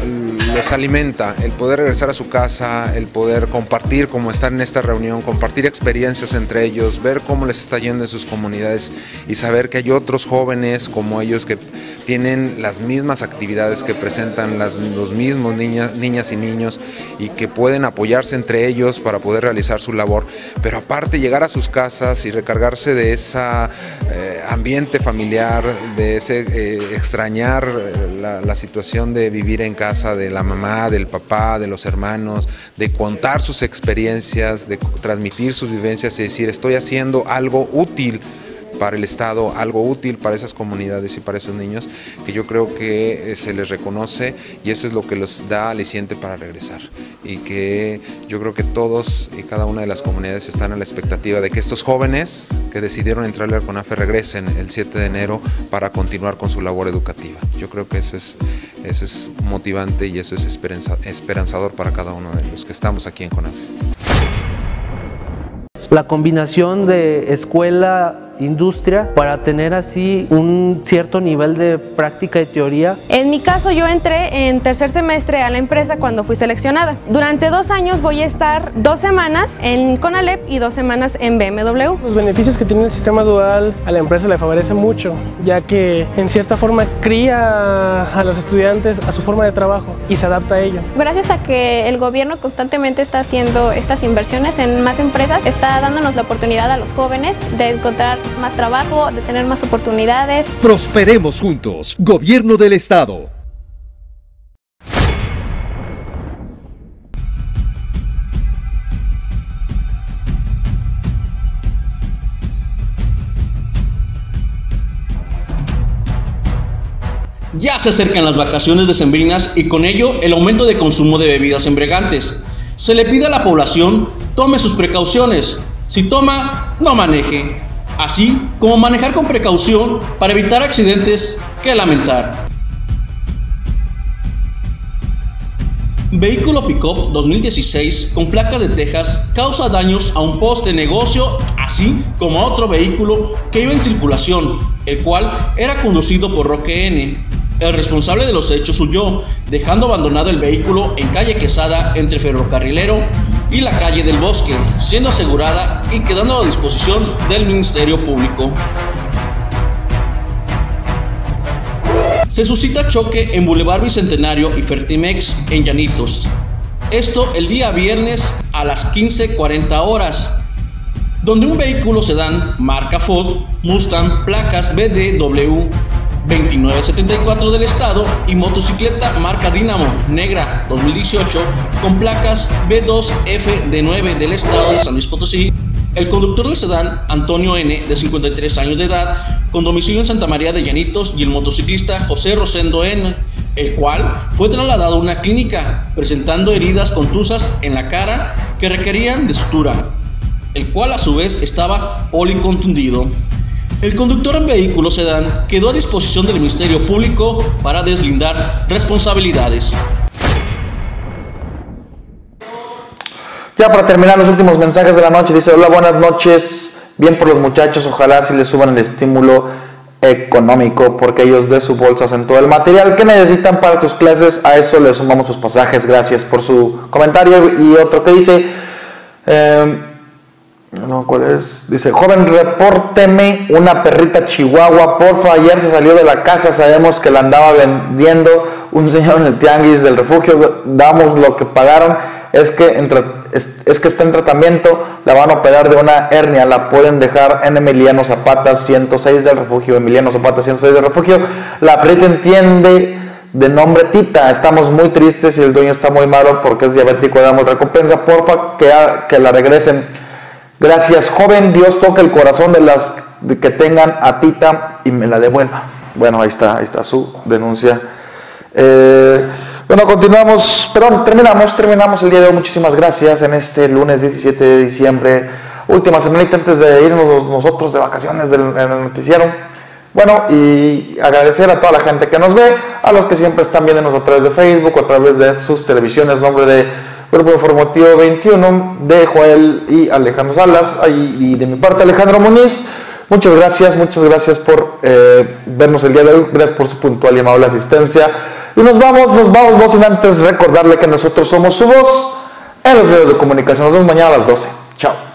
alimenta, el poder regresar a su casa, el poder compartir, como estar en esta reunión, compartir experiencias entre ellos, ver cómo les está yendo en sus comunidades y saber que hay otros jóvenes como ellos que tienen las mismas actividades que presentan las, los mismos niñas, niñas y niños y que pueden apoyarse entre ellos para poder realizar su labor, pero aparte llegar a sus casas y recargarse de ese eh, ambiente familiar, de ese eh, extrañar la, la situación de vivir en casa de la mamá, del papá, de los hermanos, de contar sus experiencias, de transmitir sus vivencias y decir estoy haciendo algo útil para el Estado, algo útil para esas comunidades y para esos niños, que yo creo que eh, se les reconoce y eso es lo que los da aliciente para regresar. Y que yo creo que todos y cada una de las comunidades están a la expectativa de que estos jóvenes que decidieron entrarle al CONAFE regresen el 7 de enero para continuar con su labor educativa. Yo creo que eso es, eso es motivante y eso es esperanzador para cada uno de los que estamos aquí en CONAFE. La combinación de escuela industria para tener así un cierto nivel de práctica y teoría. En mi caso yo entré en tercer semestre a la empresa cuando fui seleccionada. Durante dos años voy a estar dos semanas en Conalep y dos semanas en BMW. Los beneficios que tiene el sistema dual a la empresa le favorece mucho, ya que en cierta forma cría a los estudiantes a su forma de trabajo y se adapta a ello. Gracias a que el gobierno constantemente está haciendo estas inversiones en más empresas, está dándonos la oportunidad a los jóvenes de encontrar más trabajo, de tener más oportunidades. Prosperemos juntos. Gobierno del Estado. Ya se acercan las vacaciones decembrinas y con ello el aumento de consumo de bebidas embriagantes. Se le pide a la población tome sus precauciones, Si toma, no maneje, así como manejar con precaución para evitar accidentes que lamentar. Vehículo Pickup 2016 con placas de Texas causa daños a un poste de negocio, así como a otro vehículo que iba en circulación, el cual era conducido por Roque N. El responsable de los hechos huyó, dejando abandonado el vehículo en calle Quesada entre Ferrocarrilero y la calle del Bosque, siendo asegurada y quedando a disposición del Ministerio Público. Se suscita choque en Boulevard Bicentenario y Fertimex en Llanitos. Esto el día viernes a las 15.40 horas, donde un vehículo sedán marca Ford Mustang placas BDW 2974 del estado y motocicleta marca Dynamo negra 2018 con placas B2F de 9 del estado de San Luis Potosí el conductor del sedán, Antonio N., de 53 años de edad, con domicilio en Santa María de Llanitos, y el motociclista José Rosendo N., el cual fue trasladado a una clínica presentando heridas contusas en la cara que requerían de sutura, el cual a su vez estaba policontundido. El conductor en vehículo sedán quedó a disposición del Ministerio Público para deslindar responsabilidades. Ya para terminar los últimos mensajes de la noche, dice, hola, buenas noches, bien por los muchachos, ojalá si les suban el estímulo económico porque ellos de su bolsa hacen todo el material que necesitan para sus clases, a eso les sumamos sus pasajes, gracias por su comentario y otro que dice, eh, no, ¿cuál es? Dice, joven, repórteme una perrita chihuahua, porfa, ayer se salió de la casa, sabemos que la andaba vendiendo un señor el tianguis del refugio, damos lo que pagaron, es que, es, que está en tratamiento, la van a operar de una hernia, la pueden dejar en Emiliano Zapata 106 del refugio, Emiliano Zapata 106 del refugio, la perrita entiende de nombre Tita, estamos muy tristes y el dueño está muy malo porque es diabético, damos recompensa, porfa, que la regresen Gracias, joven. Dios toque el corazón de las que tengan a Tita y me la devuelva. Bueno, ahí está, ahí está su denuncia. Eh, bueno, continuamos, perdón, terminamos, terminamos el día de hoy. Muchísimas gracias en este lunes 17 de diciembre, última semanita antes de irnos nosotros de vacaciones del, el noticiero. Bueno, y agradecer a toda la gente que nos ve, a los que siempre están viéndonos a través de Facebook a través de sus televisiones, nombre de Grupo Informativo 21 de Joel y Alejandro Salas y de mi parte Alejandro Muniz. Muchas gracias, muchas gracias por eh, vernos el día de hoy, gracias por su puntual y amable asistencia. Y nos vamos, nos vamos, no sin antes recordarle que nosotros somos su voz en los medios de comunicación. Nos vemos mañana a las 12. Chao.